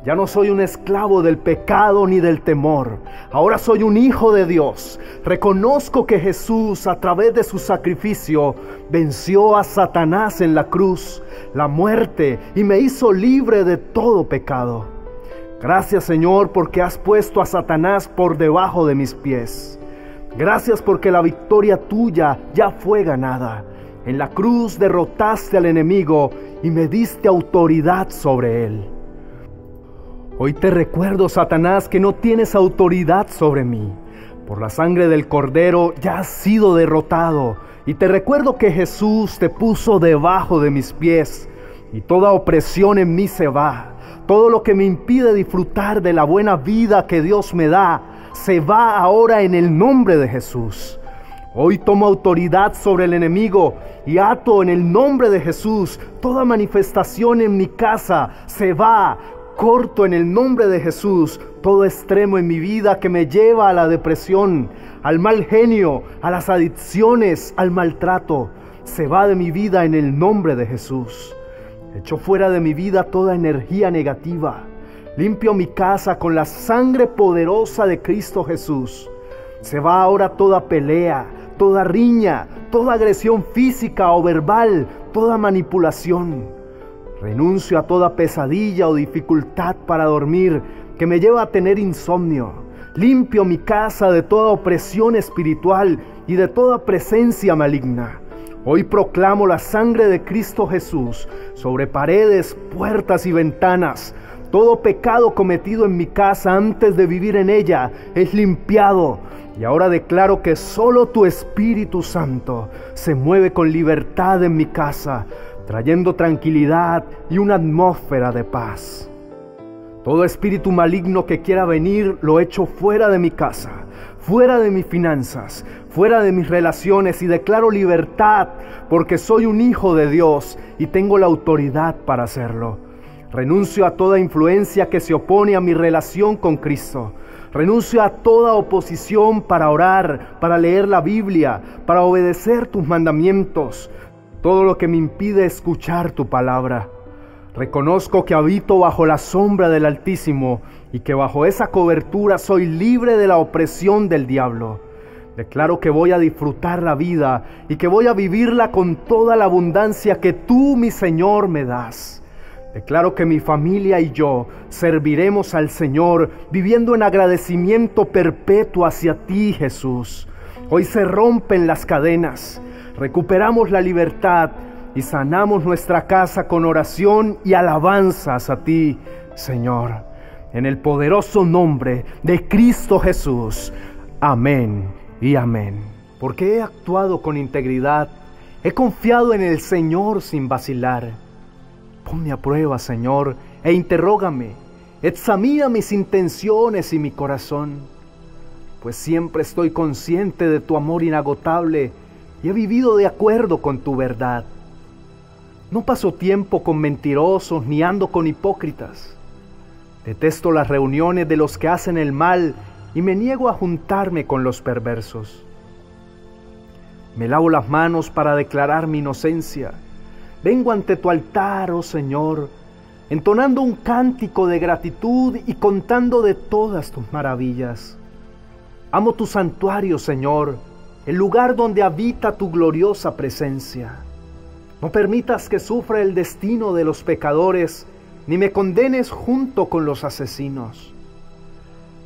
Ya no soy un esclavo del pecado ni del temor. Ahora soy un hijo de Dios. Reconozco que Jesús a través de su sacrificio venció a Satanás en la cruz, la muerte y me hizo libre de todo pecado. Gracias Señor porque has puesto a Satanás por debajo de mis pies. Gracias porque la victoria tuya ya fue ganada. En la cruz derrotaste al enemigo y me diste autoridad sobre él. Hoy te recuerdo, Satanás, que no tienes autoridad sobre mí. Por la sangre del cordero ya has sido derrotado. Y te recuerdo que Jesús te puso debajo de mis pies. Y toda opresión en mí se va. Todo lo que me impide disfrutar de la buena vida que Dios me da, se va ahora en el nombre de Jesús. Hoy tomo autoridad sobre el enemigo y ato en el nombre de Jesús toda manifestación en mi casa. Se va corto en el nombre de Jesús todo extremo en mi vida que me lleva a la depresión, al mal genio, a las adicciones, al maltrato. Se va de mi vida en el nombre de Jesús. Echo fuera de mi vida toda energía negativa. Limpio mi casa con la sangre poderosa de Cristo Jesús. Se va ahora toda pelea, toda riña, toda agresión física o verbal, toda manipulación. Renuncio a toda pesadilla o dificultad para dormir que me lleva a tener insomnio. Limpio mi casa de toda opresión espiritual y de toda presencia maligna. Hoy proclamo la sangre de Cristo Jesús sobre paredes, puertas y ventanas. Todo pecado cometido en mi casa antes de vivir en ella es limpiado. Y ahora declaro que solo tu Espíritu Santo se mueve con libertad en mi casa trayendo tranquilidad y una atmósfera de paz. Todo espíritu maligno que quiera venir lo echo fuera de mi casa, fuera de mis finanzas, fuera de mis relaciones y declaro libertad porque soy un hijo de Dios y tengo la autoridad para hacerlo. Renuncio a toda influencia que se opone a mi relación con Cristo. Renuncio a toda oposición para orar, para leer la Biblia, para obedecer tus mandamientos todo lo que me impide escuchar tu palabra. Reconozco que habito bajo la sombra del Altísimo y que bajo esa cobertura soy libre de la opresión del diablo. Declaro que voy a disfrutar la vida y que voy a vivirla con toda la abundancia que tú, mi Señor, me das. Declaro que mi familia y yo serviremos al Señor viviendo en agradecimiento perpetuo hacia ti, Jesús. Hoy se rompen las cadenas recuperamos la libertad y sanamos nuestra casa con oración y alabanzas a ti, Señor. En el poderoso nombre de Cristo Jesús. Amén y amén. Porque he actuado con integridad, he confiado en el Señor sin vacilar. Ponme a prueba, Señor, e interrógame. Examina mis intenciones y mi corazón, pues siempre estoy consciente de tu amor inagotable y he vivido de acuerdo con tu verdad. No paso tiempo con mentirosos ni ando con hipócritas. Detesto las reuniones de los que hacen el mal y me niego a juntarme con los perversos. Me lavo las manos para declarar mi inocencia. Vengo ante tu altar, oh Señor, entonando un cántico de gratitud y contando de todas tus maravillas. Amo tu santuario, Señor, el lugar donde habita tu gloriosa presencia. No permitas que sufra el destino de los pecadores, ni me condenes junto con los asesinos.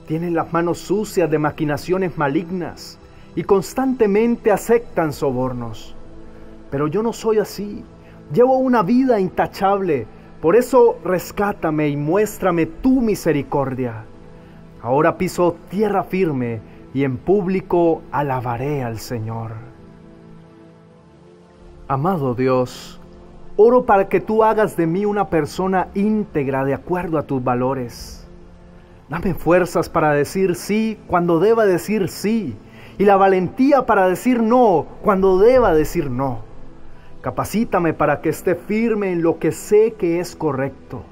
Tienen las manos sucias de maquinaciones malignas y constantemente aceptan sobornos. Pero yo no soy así. Llevo una vida intachable. Por eso rescátame y muéstrame tu misericordia. Ahora piso tierra firme y en público alabaré al Señor. Amado Dios, oro para que tú hagas de mí una persona íntegra de acuerdo a tus valores. Dame fuerzas para decir sí cuando deba decir sí y la valentía para decir no cuando deba decir no. Capacítame para que esté firme en lo que sé que es correcto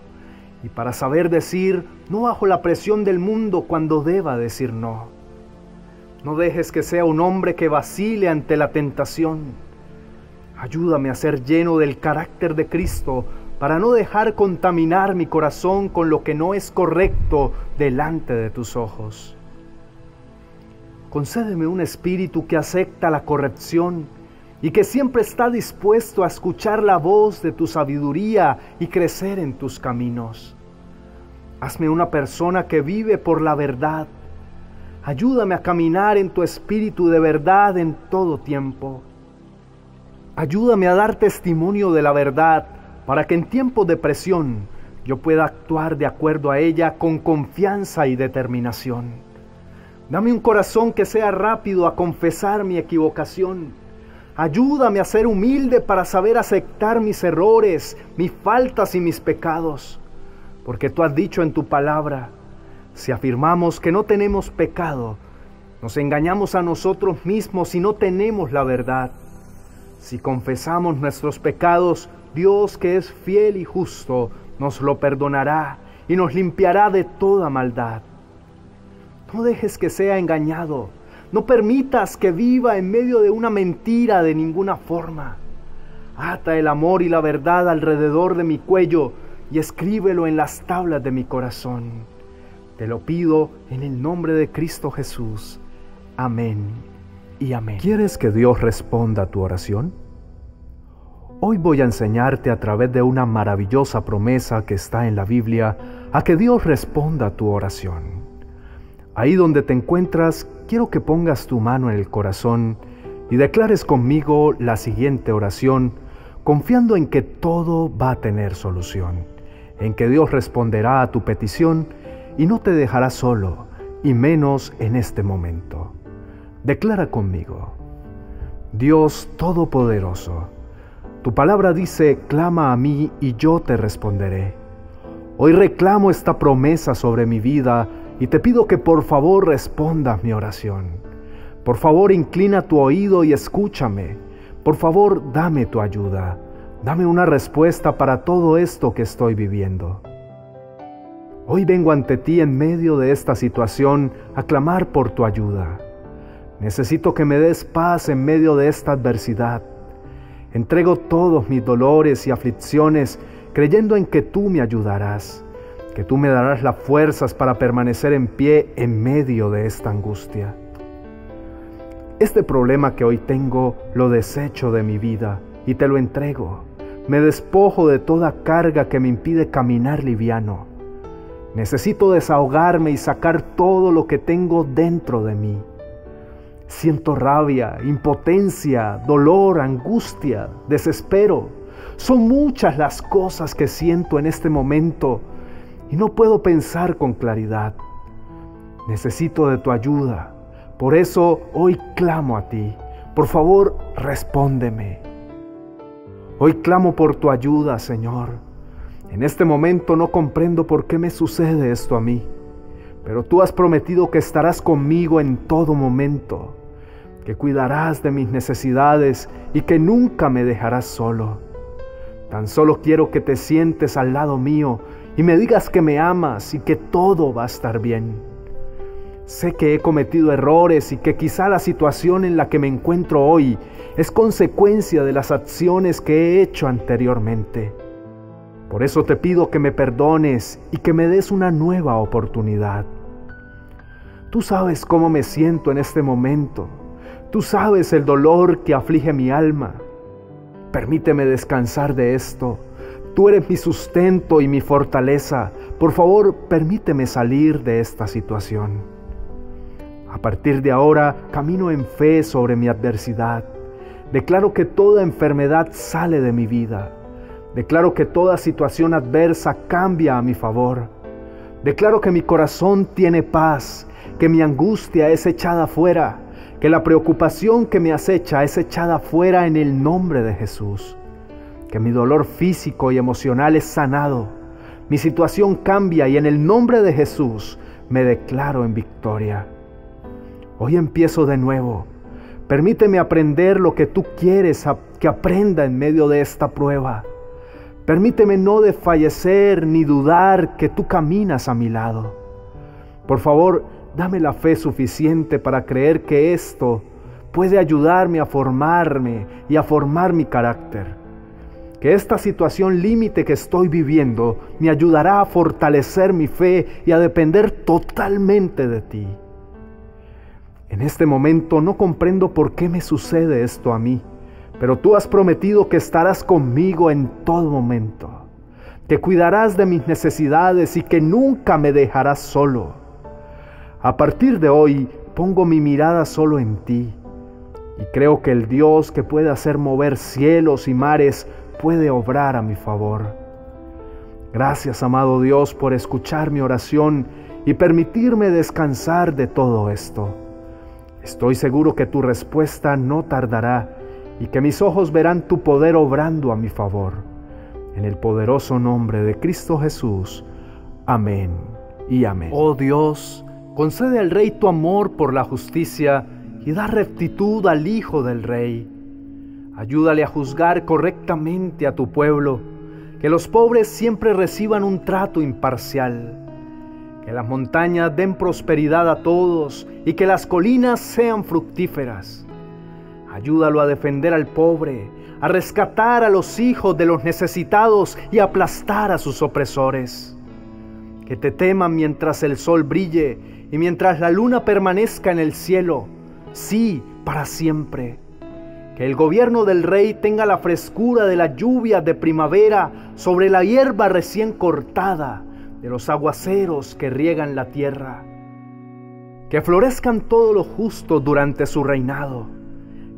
y para saber decir no bajo la presión del mundo cuando deba decir no. No dejes que sea un hombre que vacile ante la tentación Ayúdame a ser lleno del carácter de Cristo para no dejar contaminar mi corazón con lo que no es correcto delante de tus ojos. Concédeme un espíritu que acepta la corrección y que siempre está dispuesto a escuchar la voz de tu sabiduría y crecer en tus caminos. Hazme una persona que vive por la verdad. Ayúdame a caminar en tu espíritu de verdad en todo tiempo. Ayúdame a dar testimonio de la verdad para que en tiempos de presión yo pueda actuar de acuerdo a ella con confianza y determinación. Dame un corazón que sea rápido a confesar mi equivocación. Ayúdame a ser humilde para saber aceptar mis errores, mis faltas y mis pecados. Porque tú has dicho en tu palabra, si afirmamos que no tenemos pecado, nos engañamos a nosotros mismos y no tenemos la verdad. Si confesamos nuestros pecados, Dios que es fiel y justo nos lo perdonará y nos limpiará de toda maldad. No dejes que sea engañado, no permitas que viva en medio de una mentira de ninguna forma. Ata el amor y la verdad alrededor de mi cuello y escríbelo en las tablas de mi corazón. Te lo pido en el nombre de Cristo Jesús. Amén y amén. ¿Quieres que Dios responda a tu oración? Hoy voy a enseñarte a través de una maravillosa promesa que está en la Biblia a que Dios responda a tu oración. Ahí donde te encuentras, quiero que pongas tu mano en el corazón y declares conmigo la siguiente oración, confiando en que todo va a tener solución, en que Dios responderá a tu petición y no te dejará solo, y menos en este momento. Declara conmigo, Dios Todopoderoso, tu palabra dice, clama a mí y yo te responderé. Hoy reclamo esta promesa sobre mi vida y te pido que por favor respondas mi oración. Por favor inclina tu oído y escúchame. Por favor dame tu ayuda. Dame una respuesta para todo esto que estoy viviendo. Hoy vengo ante ti en medio de esta situación a clamar por tu ayuda. Necesito que me des paz en medio de esta adversidad. Entrego todos mis dolores y aflicciones creyendo en que tú me ayudarás, que tú me darás las fuerzas para permanecer en pie en medio de esta angustia. Este problema que hoy tengo lo desecho de mi vida y te lo entrego. Me despojo de toda carga que me impide caminar liviano. Necesito desahogarme y sacar todo lo que tengo dentro de mí. Siento rabia, impotencia, dolor, angustia, desespero. Son muchas las cosas que siento en este momento y no puedo pensar con claridad. Necesito de tu ayuda. Por eso hoy clamo a ti. Por favor, respóndeme. Hoy clamo por tu ayuda, Señor. En este momento no comprendo por qué me sucede esto a mí, pero tú has prometido que estarás conmigo en todo momento que cuidarás de mis necesidades y que nunca me dejarás solo. Tan solo quiero que te sientes al lado mío y me digas que me amas y que todo va a estar bien. Sé que he cometido errores y que quizá la situación en la que me encuentro hoy es consecuencia de las acciones que he hecho anteriormente. Por eso te pido que me perdones y que me des una nueva oportunidad. Tú sabes cómo me siento en este momento Tú sabes el dolor que aflige mi alma. Permíteme descansar de esto. Tú eres mi sustento y mi fortaleza. Por favor, permíteme salir de esta situación. A partir de ahora, camino en fe sobre mi adversidad. Declaro que toda enfermedad sale de mi vida. Declaro que toda situación adversa cambia a mi favor. Declaro que mi corazón tiene paz, que mi angustia es echada fuera que la preocupación que me acecha es echada fuera en el nombre de Jesús, que mi dolor físico y emocional es sanado, mi situación cambia y en el nombre de Jesús me declaro en victoria. Hoy empiezo de nuevo. Permíteme aprender lo que tú quieres que aprenda en medio de esta prueba. Permíteme no desfallecer ni dudar que tú caminas a mi lado. Por favor, dame la fe suficiente para creer que esto puede ayudarme a formarme y a formar mi carácter. Que esta situación límite que estoy viviendo me ayudará a fortalecer mi fe y a depender totalmente de ti. En este momento no comprendo por qué me sucede esto a mí, pero tú has prometido que estarás conmigo en todo momento, que cuidarás de mis necesidades y que nunca me dejarás solo. A partir de hoy pongo mi mirada solo en ti y creo que el Dios que puede hacer mover cielos y mares puede obrar a mi favor. Gracias, amado Dios, por escuchar mi oración y permitirme descansar de todo esto. Estoy seguro que tu respuesta no tardará y que mis ojos verán tu poder obrando a mi favor. En el poderoso nombre de Cristo Jesús. Amén y amén. Oh Dios, Concede al rey tu amor por la justicia y da rectitud al Hijo del Rey. Ayúdale a juzgar correctamente a tu pueblo, que los pobres siempre reciban un trato imparcial, que las montañas den prosperidad a todos y que las colinas sean fructíferas. Ayúdalo a defender al pobre, a rescatar a los hijos de los necesitados y aplastar a sus opresores. Que te teman mientras el sol brille y mientras la luna permanezca en el cielo, sí, para siempre. El gobierno del rey tenga la frescura de la lluvia de primavera sobre la hierba recién cortada, de los aguaceros que riegan la tierra. Que florezcan todos los justos durante su reinado.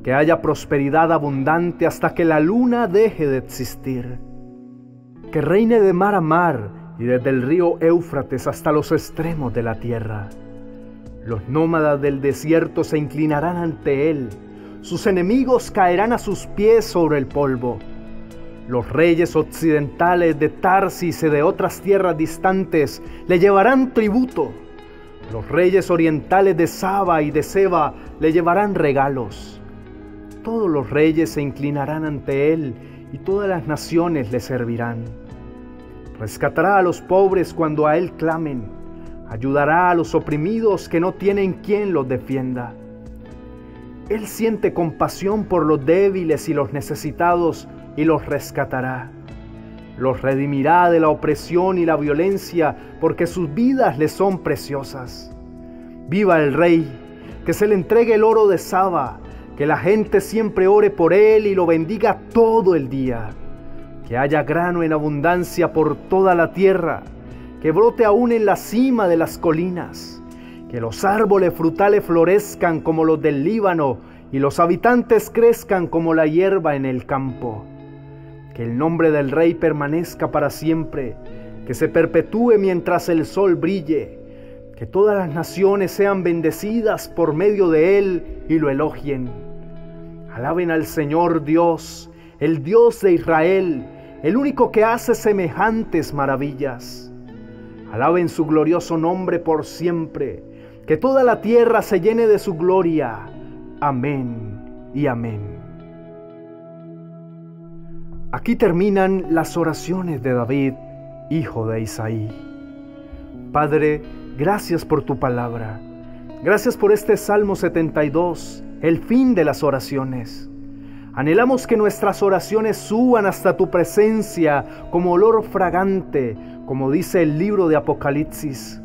Que haya prosperidad abundante hasta que la luna deje de existir. Que reine de mar a mar y desde el río Éufrates hasta los extremos de la tierra. Los nómadas del desierto se inclinarán ante él, sus enemigos caerán a sus pies sobre el polvo. Los reyes occidentales de Tarsis y de otras tierras distantes le llevarán tributo. Los reyes orientales de Saba y de Seba le llevarán regalos. Todos los reyes se inclinarán ante él y todas las naciones le servirán. Rescatará a los pobres cuando a él clamen ayudará a los oprimidos que no tienen quien los defienda. Él siente compasión por los débiles y los necesitados y los rescatará. Los redimirá de la opresión y la violencia porque sus vidas le son preciosas. Viva el rey, que se le entregue el oro de Saba, que la gente siempre ore por él y lo bendiga todo el día. Que haya grano en abundancia por toda la tierra que brote aún en la cima de las colinas, que los árboles frutales florezcan como los del Líbano y los habitantes crezcan como la hierba en el campo. Que el nombre del Rey permanezca para siempre, que se perpetúe mientras el sol brille, que todas las naciones sean bendecidas por medio de él y lo elogien. Alaben al Señor Dios, el Dios de Israel, el único que hace semejantes maravillas. Alaben su glorioso nombre por siempre. Que toda la tierra se llene de su gloria. Amén y amén. Aquí terminan las oraciones de David, hijo de Isaí. Padre, gracias por tu palabra. Gracias por este Salmo 72, el fin de las oraciones. Anhelamos que nuestras oraciones suban hasta tu presencia como olor fragante, como dice el libro de Apocalipsis.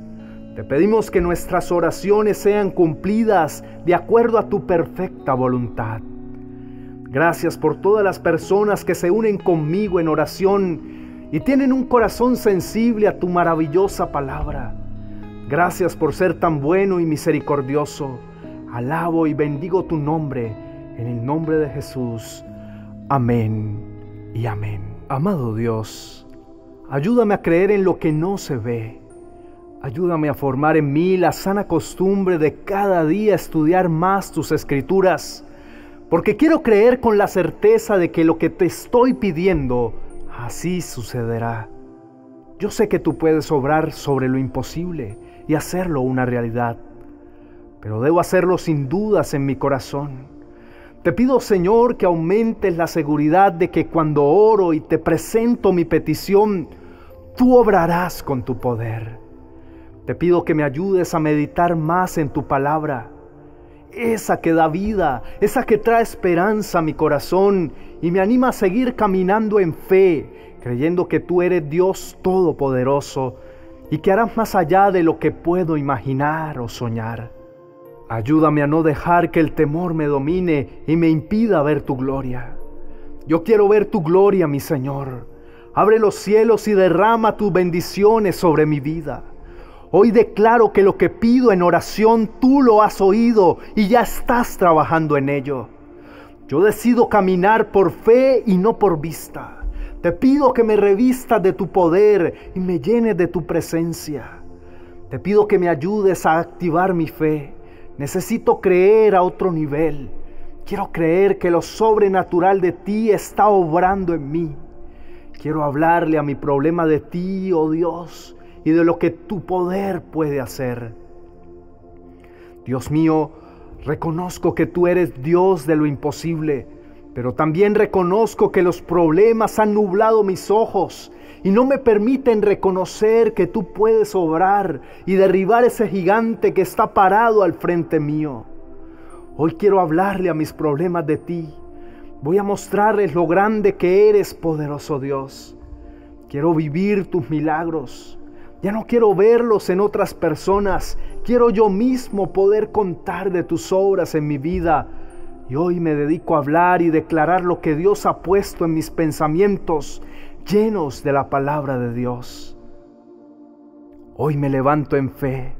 Te pedimos que nuestras oraciones sean cumplidas de acuerdo a tu perfecta voluntad. Gracias por todas las personas que se unen conmigo en oración y tienen un corazón sensible a tu maravillosa palabra. Gracias por ser tan bueno y misericordioso. Alabo y bendigo tu nombre en el nombre de Jesús. Amén y amén. Amado Dios, ayúdame a creer en lo que no se ve Ayúdame a formar en mí la sana costumbre de cada día estudiar más tus escrituras, porque quiero creer con la certeza de que lo que te estoy pidiendo, así sucederá. Yo sé que tú puedes obrar sobre lo imposible y hacerlo una realidad, pero debo hacerlo sin dudas en mi corazón. Te pido, Señor, que aumentes la seguridad de que cuando oro y te presento mi petición, tú obrarás con tu poder. Te pido que me ayudes a meditar más en tu palabra, esa que da vida, esa que trae esperanza a mi corazón y me anima a seguir caminando en fe, creyendo que tú eres Dios todopoderoso y que harás más allá de lo que puedo imaginar o soñar. Ayúdame a no dejar que el temor me domine y me impida ver tu gloria. Yo quiero ver tu gloria, mi Señor. Abre los cielos y derrama tus bendiciones sobre mi vida. Hoy declaro que lo que pido en oración tú lo has oído y ya estás trabajando en ello. Yo decido caminar por fe y no por vista. Te pido que me revistas de tu poder y me llenes de tu presencia. Te pido que me ayudes a activar mi fe. Necesito creer a otro nivel. Quiero creer que lo sobrenatural de ti está obrando en mí. Quiero hablarle a mi problema de ti, oh Dios y de lo que tu poder puede hacer. Dios mío, reconozco que tú eres Dios de lo imposible, pero también reconozco que los problemas han nublado mis ojos y no me permiten reconocer que tú puedes obrar y derribar ese gigante que está parado al frente mío. Hoy quiero hablarle a mis problemas de ti. Voy a mostrarles lo grande que eres, poderoso Dios. Quiero vivir tus milagros. Ya no quiero verlos en otras personas. Quiero yo mismo poder contar de tus obras en mi vida. Y hoy me dedico a hablar y declarar lo que Dios ha puesto en mis pensamientos, llenos de la palabra de Dios. Hoy me levanto en fe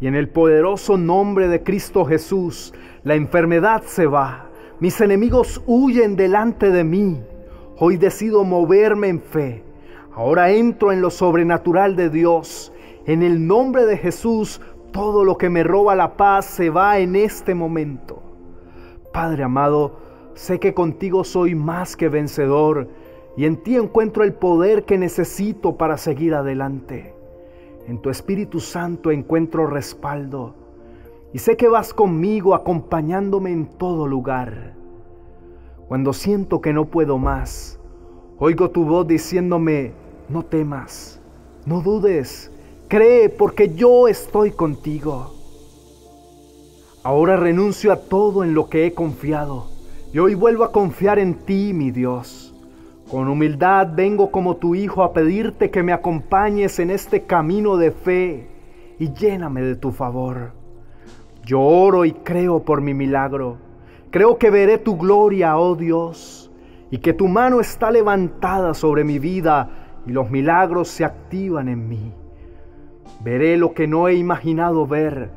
y en el poderoso nombre de Cristo Jesús, la enfermedad se va. Mis enemigos huyen delante de mí. Hoy decido moverme en fe Ahora entro en lo sobrenatural de Dios. En el nombre de Jesús, todo lo que me roba la paz se va en este momento. Padre amado, sé que contigo soy más que vencedor y en ti encuentro el poder que necesito para seguir adelante. En tu Espíritu Santo encuentro respaldo y sé que vas conmigo acompañándome en todo lugar. Cuando siento que no puedo más, oigo tu voz diciéndome, no temas, no dudes, cree porque yo estoy contigo. Ahora renuncio a todo en lo que he confiado y hoy vuelvo a confiar en ti, mi Dios. Con humildad vengo como tu hijo a pedirte que me acompañes en este camino de fe y lléname de tu favor. Yo oro y creo por mi milagro. Creo que veré tu gloria, oh Dios, y que tu mano está levantada sobre mi vida y los milagros se activan en mí. Veré lo que no he imaginado ver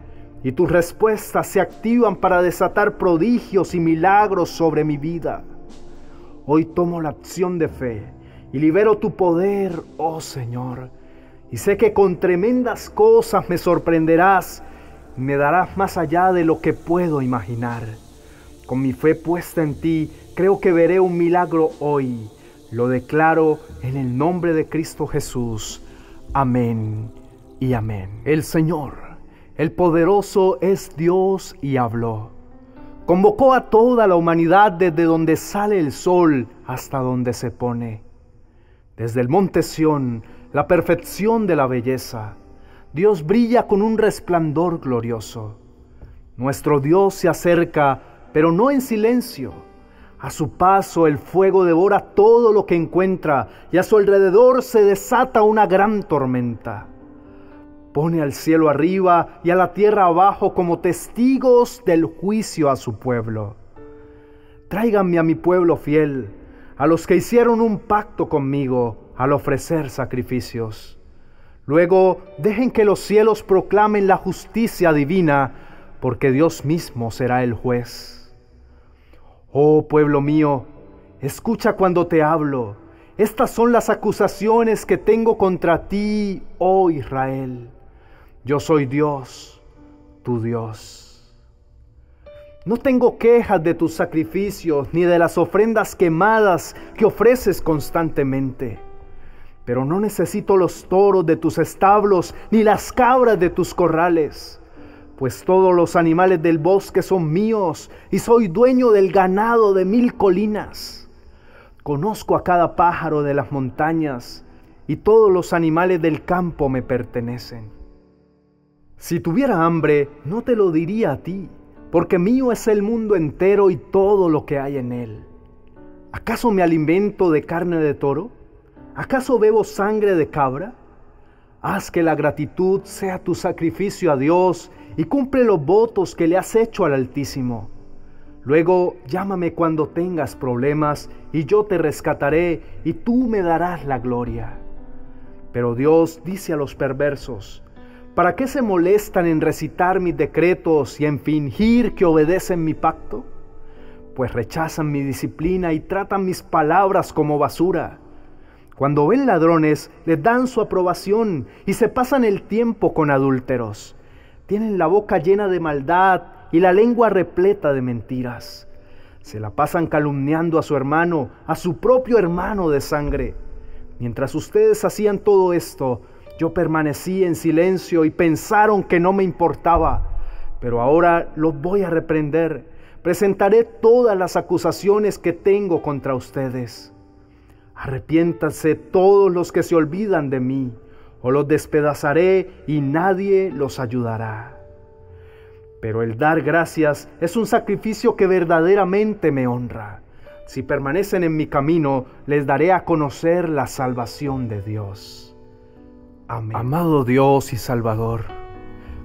y tus respuestas se activan para desatar prodigios y milagros sobre mi vida. Hoy tomo la acción de fe y libero tu poder, oh Señor. Y sé que con tremendas cosas me sorprenderás y me darás más allá de lo que puedo imaginar. Con mi fe puesta en ti, creo que veré un milagro hoy lo declaro en el nombre de Cristo Jesús. Amén y amén. El Señor, el poderoso, es Dios y habló. Convocó a toda la humanidad desde donde sale el sol hasta donde se pone. Desde el monte Sión, la perfección de la belleza, Dios brilla con un resplandor glorioso. Nuestro Dios se acerca, pero no en silencio a su paso el fuego devora todo lo que encuentra y a su alrededor se desata una gran tormenta. Pone al cielo arriba y a la tierra abajo como testigos del juicio a su pueblo. Tráiganme a mi pueblo fiel, a los que hicieron un pacto conmigo al ofrecer sacrificios. Luego dejen que los cielos proclamen la justicia divina, porque Dios mismo será el juez. Oh pueblo mío, escucha cuando te hablo. Estas son las acusaciones que tengo contra ti, oh Israel. Yo soy Dios, tu Dios. No tengo quejas de tus sacrificios ni de las ofrendas quemadas que ofreces constantemente. Pero no necesito los toros de tus establos ni las cabras de tus corrales, pues todos los animales del bosque son míos y soy dueño del ganado de mil colinas. Conozco a cada pájaro de las montañas y todos los animales del campo me pertenecen. Si tuviera hambre, no te lo diría a ti porque mío es el mundo entero y todo lo que hay en él. ¿Acaso me alimento de carne de toro? ¿Acaso bebo sangre de cabra? Haz que la gratitud sea tu sacrificio a Dios y cumple los votos que le has hecho al Altísimo. Luego llámame cuando tengas problemas y yo te rescataré y tú me darás la gloria. Pero Dios dice a los perversos, ¿Para qué se molestan en recitar mis decretos y en fingir que obedecen mi pacto? Pues rechazan mi disciplina y tratan mis palabras como basura. Cuando ven ladrones, les dan su aprobación y se pasan el tiempo con adúlteros. Tienen la boca llena de maldad y la lengua repleta de mentiras. Se la pasan calumniando a su hermano, a su propio hermano de sangre. Mientras ustedes hacían todo esto, yo permanecí en silencio y pensaron que no me importaba, pero ahora los voy a reprender. Presentaré todas las acusaciones que tengo contra ustedes. Arrepiéntanse todos los que se olvidan de mí, o los despedazaré y nadie los ayudará. Pero el dar gracias es un sacrificio que verdaderamente me honra. Si permanecen en mi camino, les daré a conocer la salvación de Dios. Amado Dios y Salvador,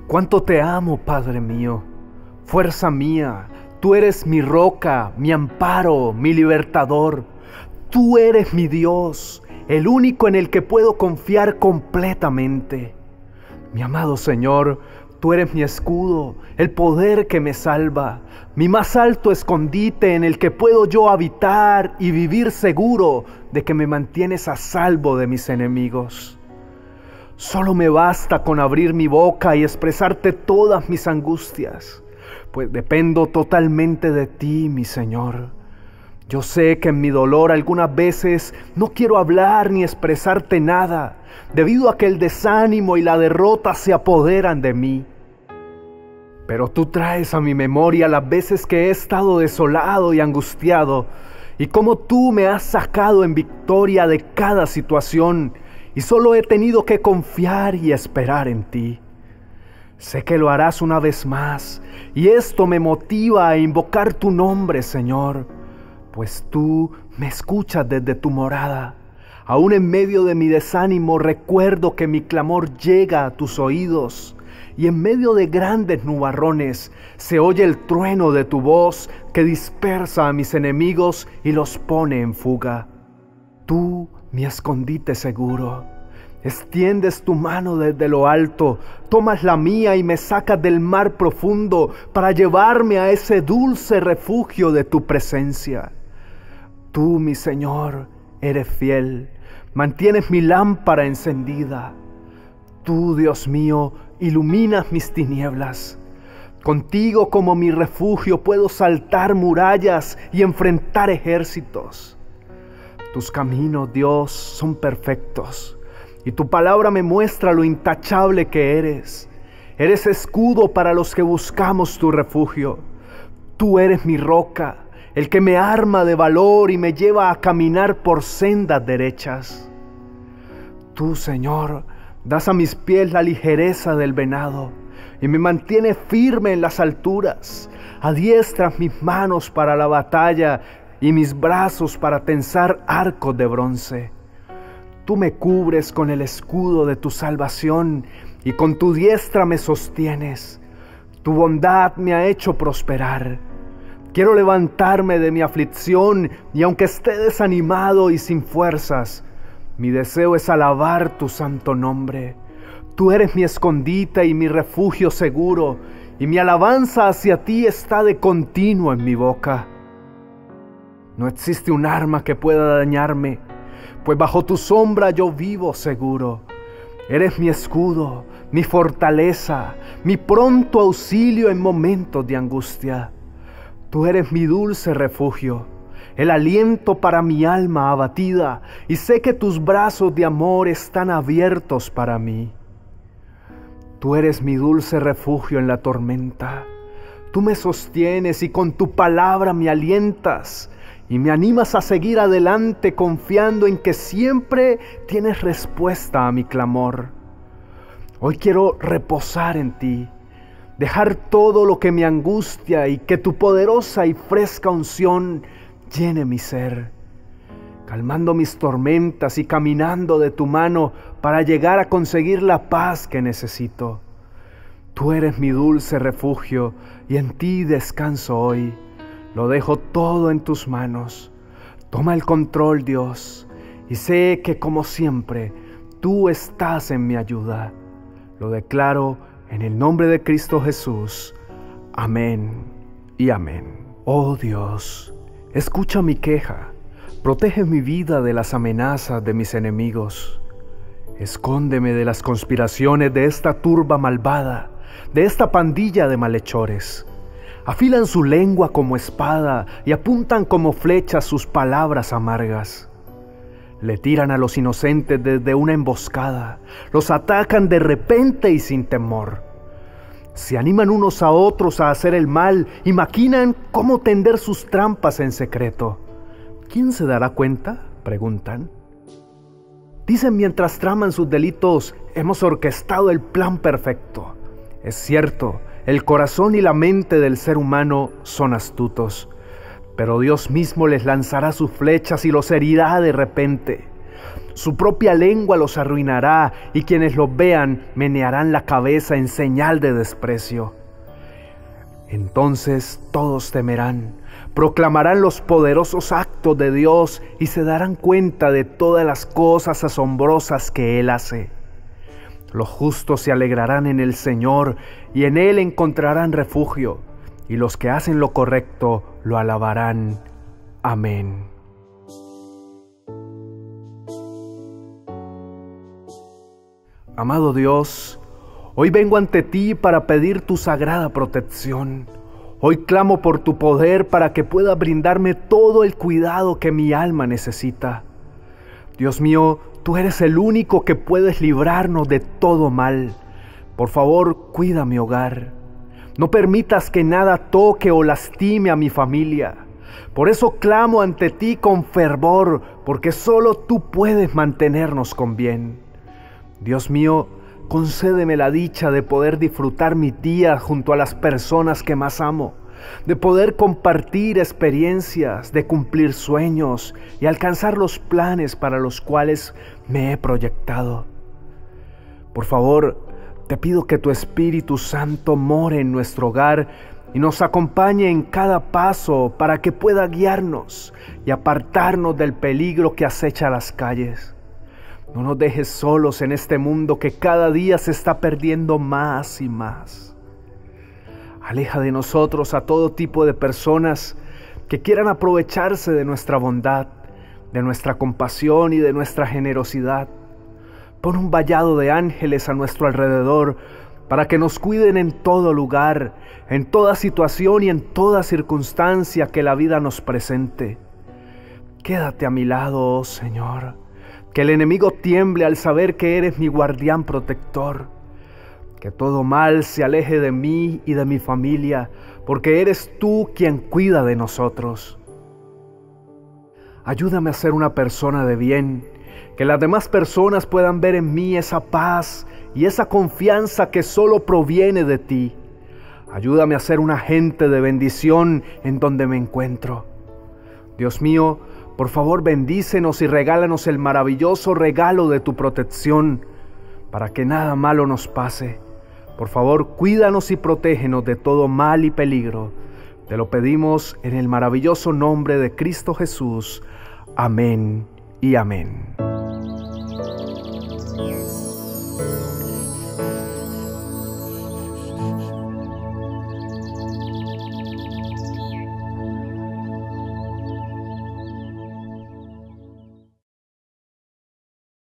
cuánto te amo, Padre mío, fuerza mía, tú eres mi roca, mi amparo, mi libertador, tú eres mi Dios, el único en el que puedo confiar completamente. Mi amado Señor, tú eres mi escudo, el poder que me salva, mi más alto escondite en el que puedo yo habitar y vivir seguro de que me mantienes a salvo de mis enemigos. Solo me basta con abrir mi boca y expresarte todas mis angustias, pues dependo totalmente de ti, mi Señor. Yo sé que en mi dolor algunas veces no quiero hablar ni expresarte nada, debido a que el desánimo y la derrota se apoderan de mí. Pero tú traes a mi memoria las veces que he estado desolado y angustiado, y cómo tú me has sacado en victoria de cada situación y solo he tenido que confiar y esperar en ti. Sé que lo harás una vez más y esto me motiva a invocar tu nombre, Señor, pues tú me escuchas desde tu morada. Aún en medio de mi desánimo recuerdo que mi clamor llega a tus oídos y en medio de grandes nubarrones se oye el trueno de tu voz que dispersa a mis enemigos y los pone en fuga. Tú mi escondite seguro. Extiendes tu mano desde lo alto, tomas la mía y me sacas del mar profundo para llevarme a ese dulce refugio de tu presencia. Tú, mi Señor, eres fiel, mantienes mi lámpara encendida. Tú, Dios mío, iluminas mis tinieblas. Contigo como mi refugio puedo saltar murallas y enfrentar ejércitos. Tus caminos, Dios, son perfectos y tu palabra me muestra lo intachable que eres. Eres escudo para los que buscamos tu refugio. Tú eres mi roca, el que me arma de valor y me lleva a caminar por sendas derechas. Tú, Señor, das a mis pies la ligereza del venado y me mantiene firme en las alturas. Adiestras mis manos para la batalla y mis brazos para tensar arcos de bronce. Tú me cubres con el escudo de tu salvación y con tu diestra me sostienes. Tu bondad me ha hecho prosperar. Quiero levantarme de mi aflicción y aunque esté desanimado y sin fuerzas, mi deseo es alabar tu santo nombre. Tú eres mi escondite y mi refugio seguro, y mi alabanza hacia ti está de continuo en mi boca. No existe un arma que pueda dañarme, pues bajo tu sombra yo vivo seguro. Eres mi escudo, mi fortaleza, mi pronto auxilio en momentos de angustia. Tú eres mi dulce refugio, el aliento para mi alma abatida, y sé que tus brazos de amor están abiertos para mí. Tú eres mi dulce refugio en la tormenta. Tú me sostienes y con tu palabra me alientas y me animas a seguir adelante confiando en que siempre tienes respuesta a mi clamor. Hoy quiero reposar en ti, dejar todo lo que me angustia y que tu poderosa y fresca unción llene mi ser, calmando mis tormentas y caminando de tu mano para llegar a conseguir la paz que necesito. Tú eres mi dulce refugio y en ti descanso hoy. Lo dejo todo en tus manos. Toma el control, Dios, y sé que como siempre, tú estás en mi ayuda. Lo declaro en el nombre de Cristo Jesús. Amén y amén. Oh Dios, escucha mi queja. Protege mi vida de las amenazas de mis enemigos. Escóndeme de las conspiraciones de esta turba malvada, de esta pandilla de malhechores. Afilan su lengua como espada y apuntan como flechas sus palabras amargas. Le tiran a los inocentes desde una emboscada, los atacan de repente y sin temor. Se animan unos a otros a hacer el mal y maquinan cómo tender sus trampas en secreto. ¿Quién se dará cuenta? preguntan. Dicen mientras traman sus delitos, hemos orquestado el plan perfecto. Es cierto, el corazón y la mente del ser humano son astutos, pero Dios mismo les lanzará sus flechas y los herirá de repente. Su propia lengua los arruinará y quienes los vean menearán la cabeza en señal de desprecio. Entonces todos temerán, proclamarán los poderosos actos de Dios y se darán cuenta de todas las cosas asombrosas que Él hace. Los justos se alegrarán en el Señor y en Él encontrarán refugio, y los que hacen lo correcto lo alabarán. Amén. Amado Dios, Hoy vengo ante ti para pedir tu sagrada protección. Hoy clamo por tu poder para que pueda brindarme todo el cuidado que mi alma necesita. Dios mío, tú eres el único que puedes librarnos de todo mal. Por favor, cuida mi hogar. No permitas que nada toque o lastime a mi familia. Por eso clamo ante ti con fervor, porque solo tú puedes mantenernos con bien. Dios mío, Concédeme la dicha de poder disfrutar mi día junto a las personas que más amo, de poder compartir experiencias, de cumplir sueños y alcanzar los planes para los cuales me he proyectado. Por favor, te pido que tu Espíritu Santo more en nuestro hogar y nos acompañe en cada paso para que pueda guiarnos y apartarnos del peligro que acecha las calles. No nos dejes solos en este mundo que cada día se está perdiendo más y más. Aleja de nosotros a todo tipo de personas que quieran aprovecharse de nuestra bondad, de nuestra compasión y de nuestra generosidad. Pon un vallado de ángeles a nuestro alrededor para que nos cuiden en todo lugar, en toda situación y en toda circunstancia que la vida nos presente. Quédate a mi lado, oh Señor que el enemigo tiemble al saber que eres mi guardián protector. Que todo mal se aleje de mí y de mi familia, porque eres tú quien cuida de nosotros. Ayúdame a ser una persona de bien, que las demás personas puedan ver en mí esa paz y esa confianza que solo proviene de ti. Ayúdame a ser un agente de bendición en donde me encuentro. Dios mío, por favor, bendícenos y regálanos el maravilloso regalo de tu protección para que nada malo nos pase. Por favor, cuídanos y protégenos de todo mal y peligro. Te lo pedimos en el maravilloso nombre de Cristo Jesús. Amén y amén.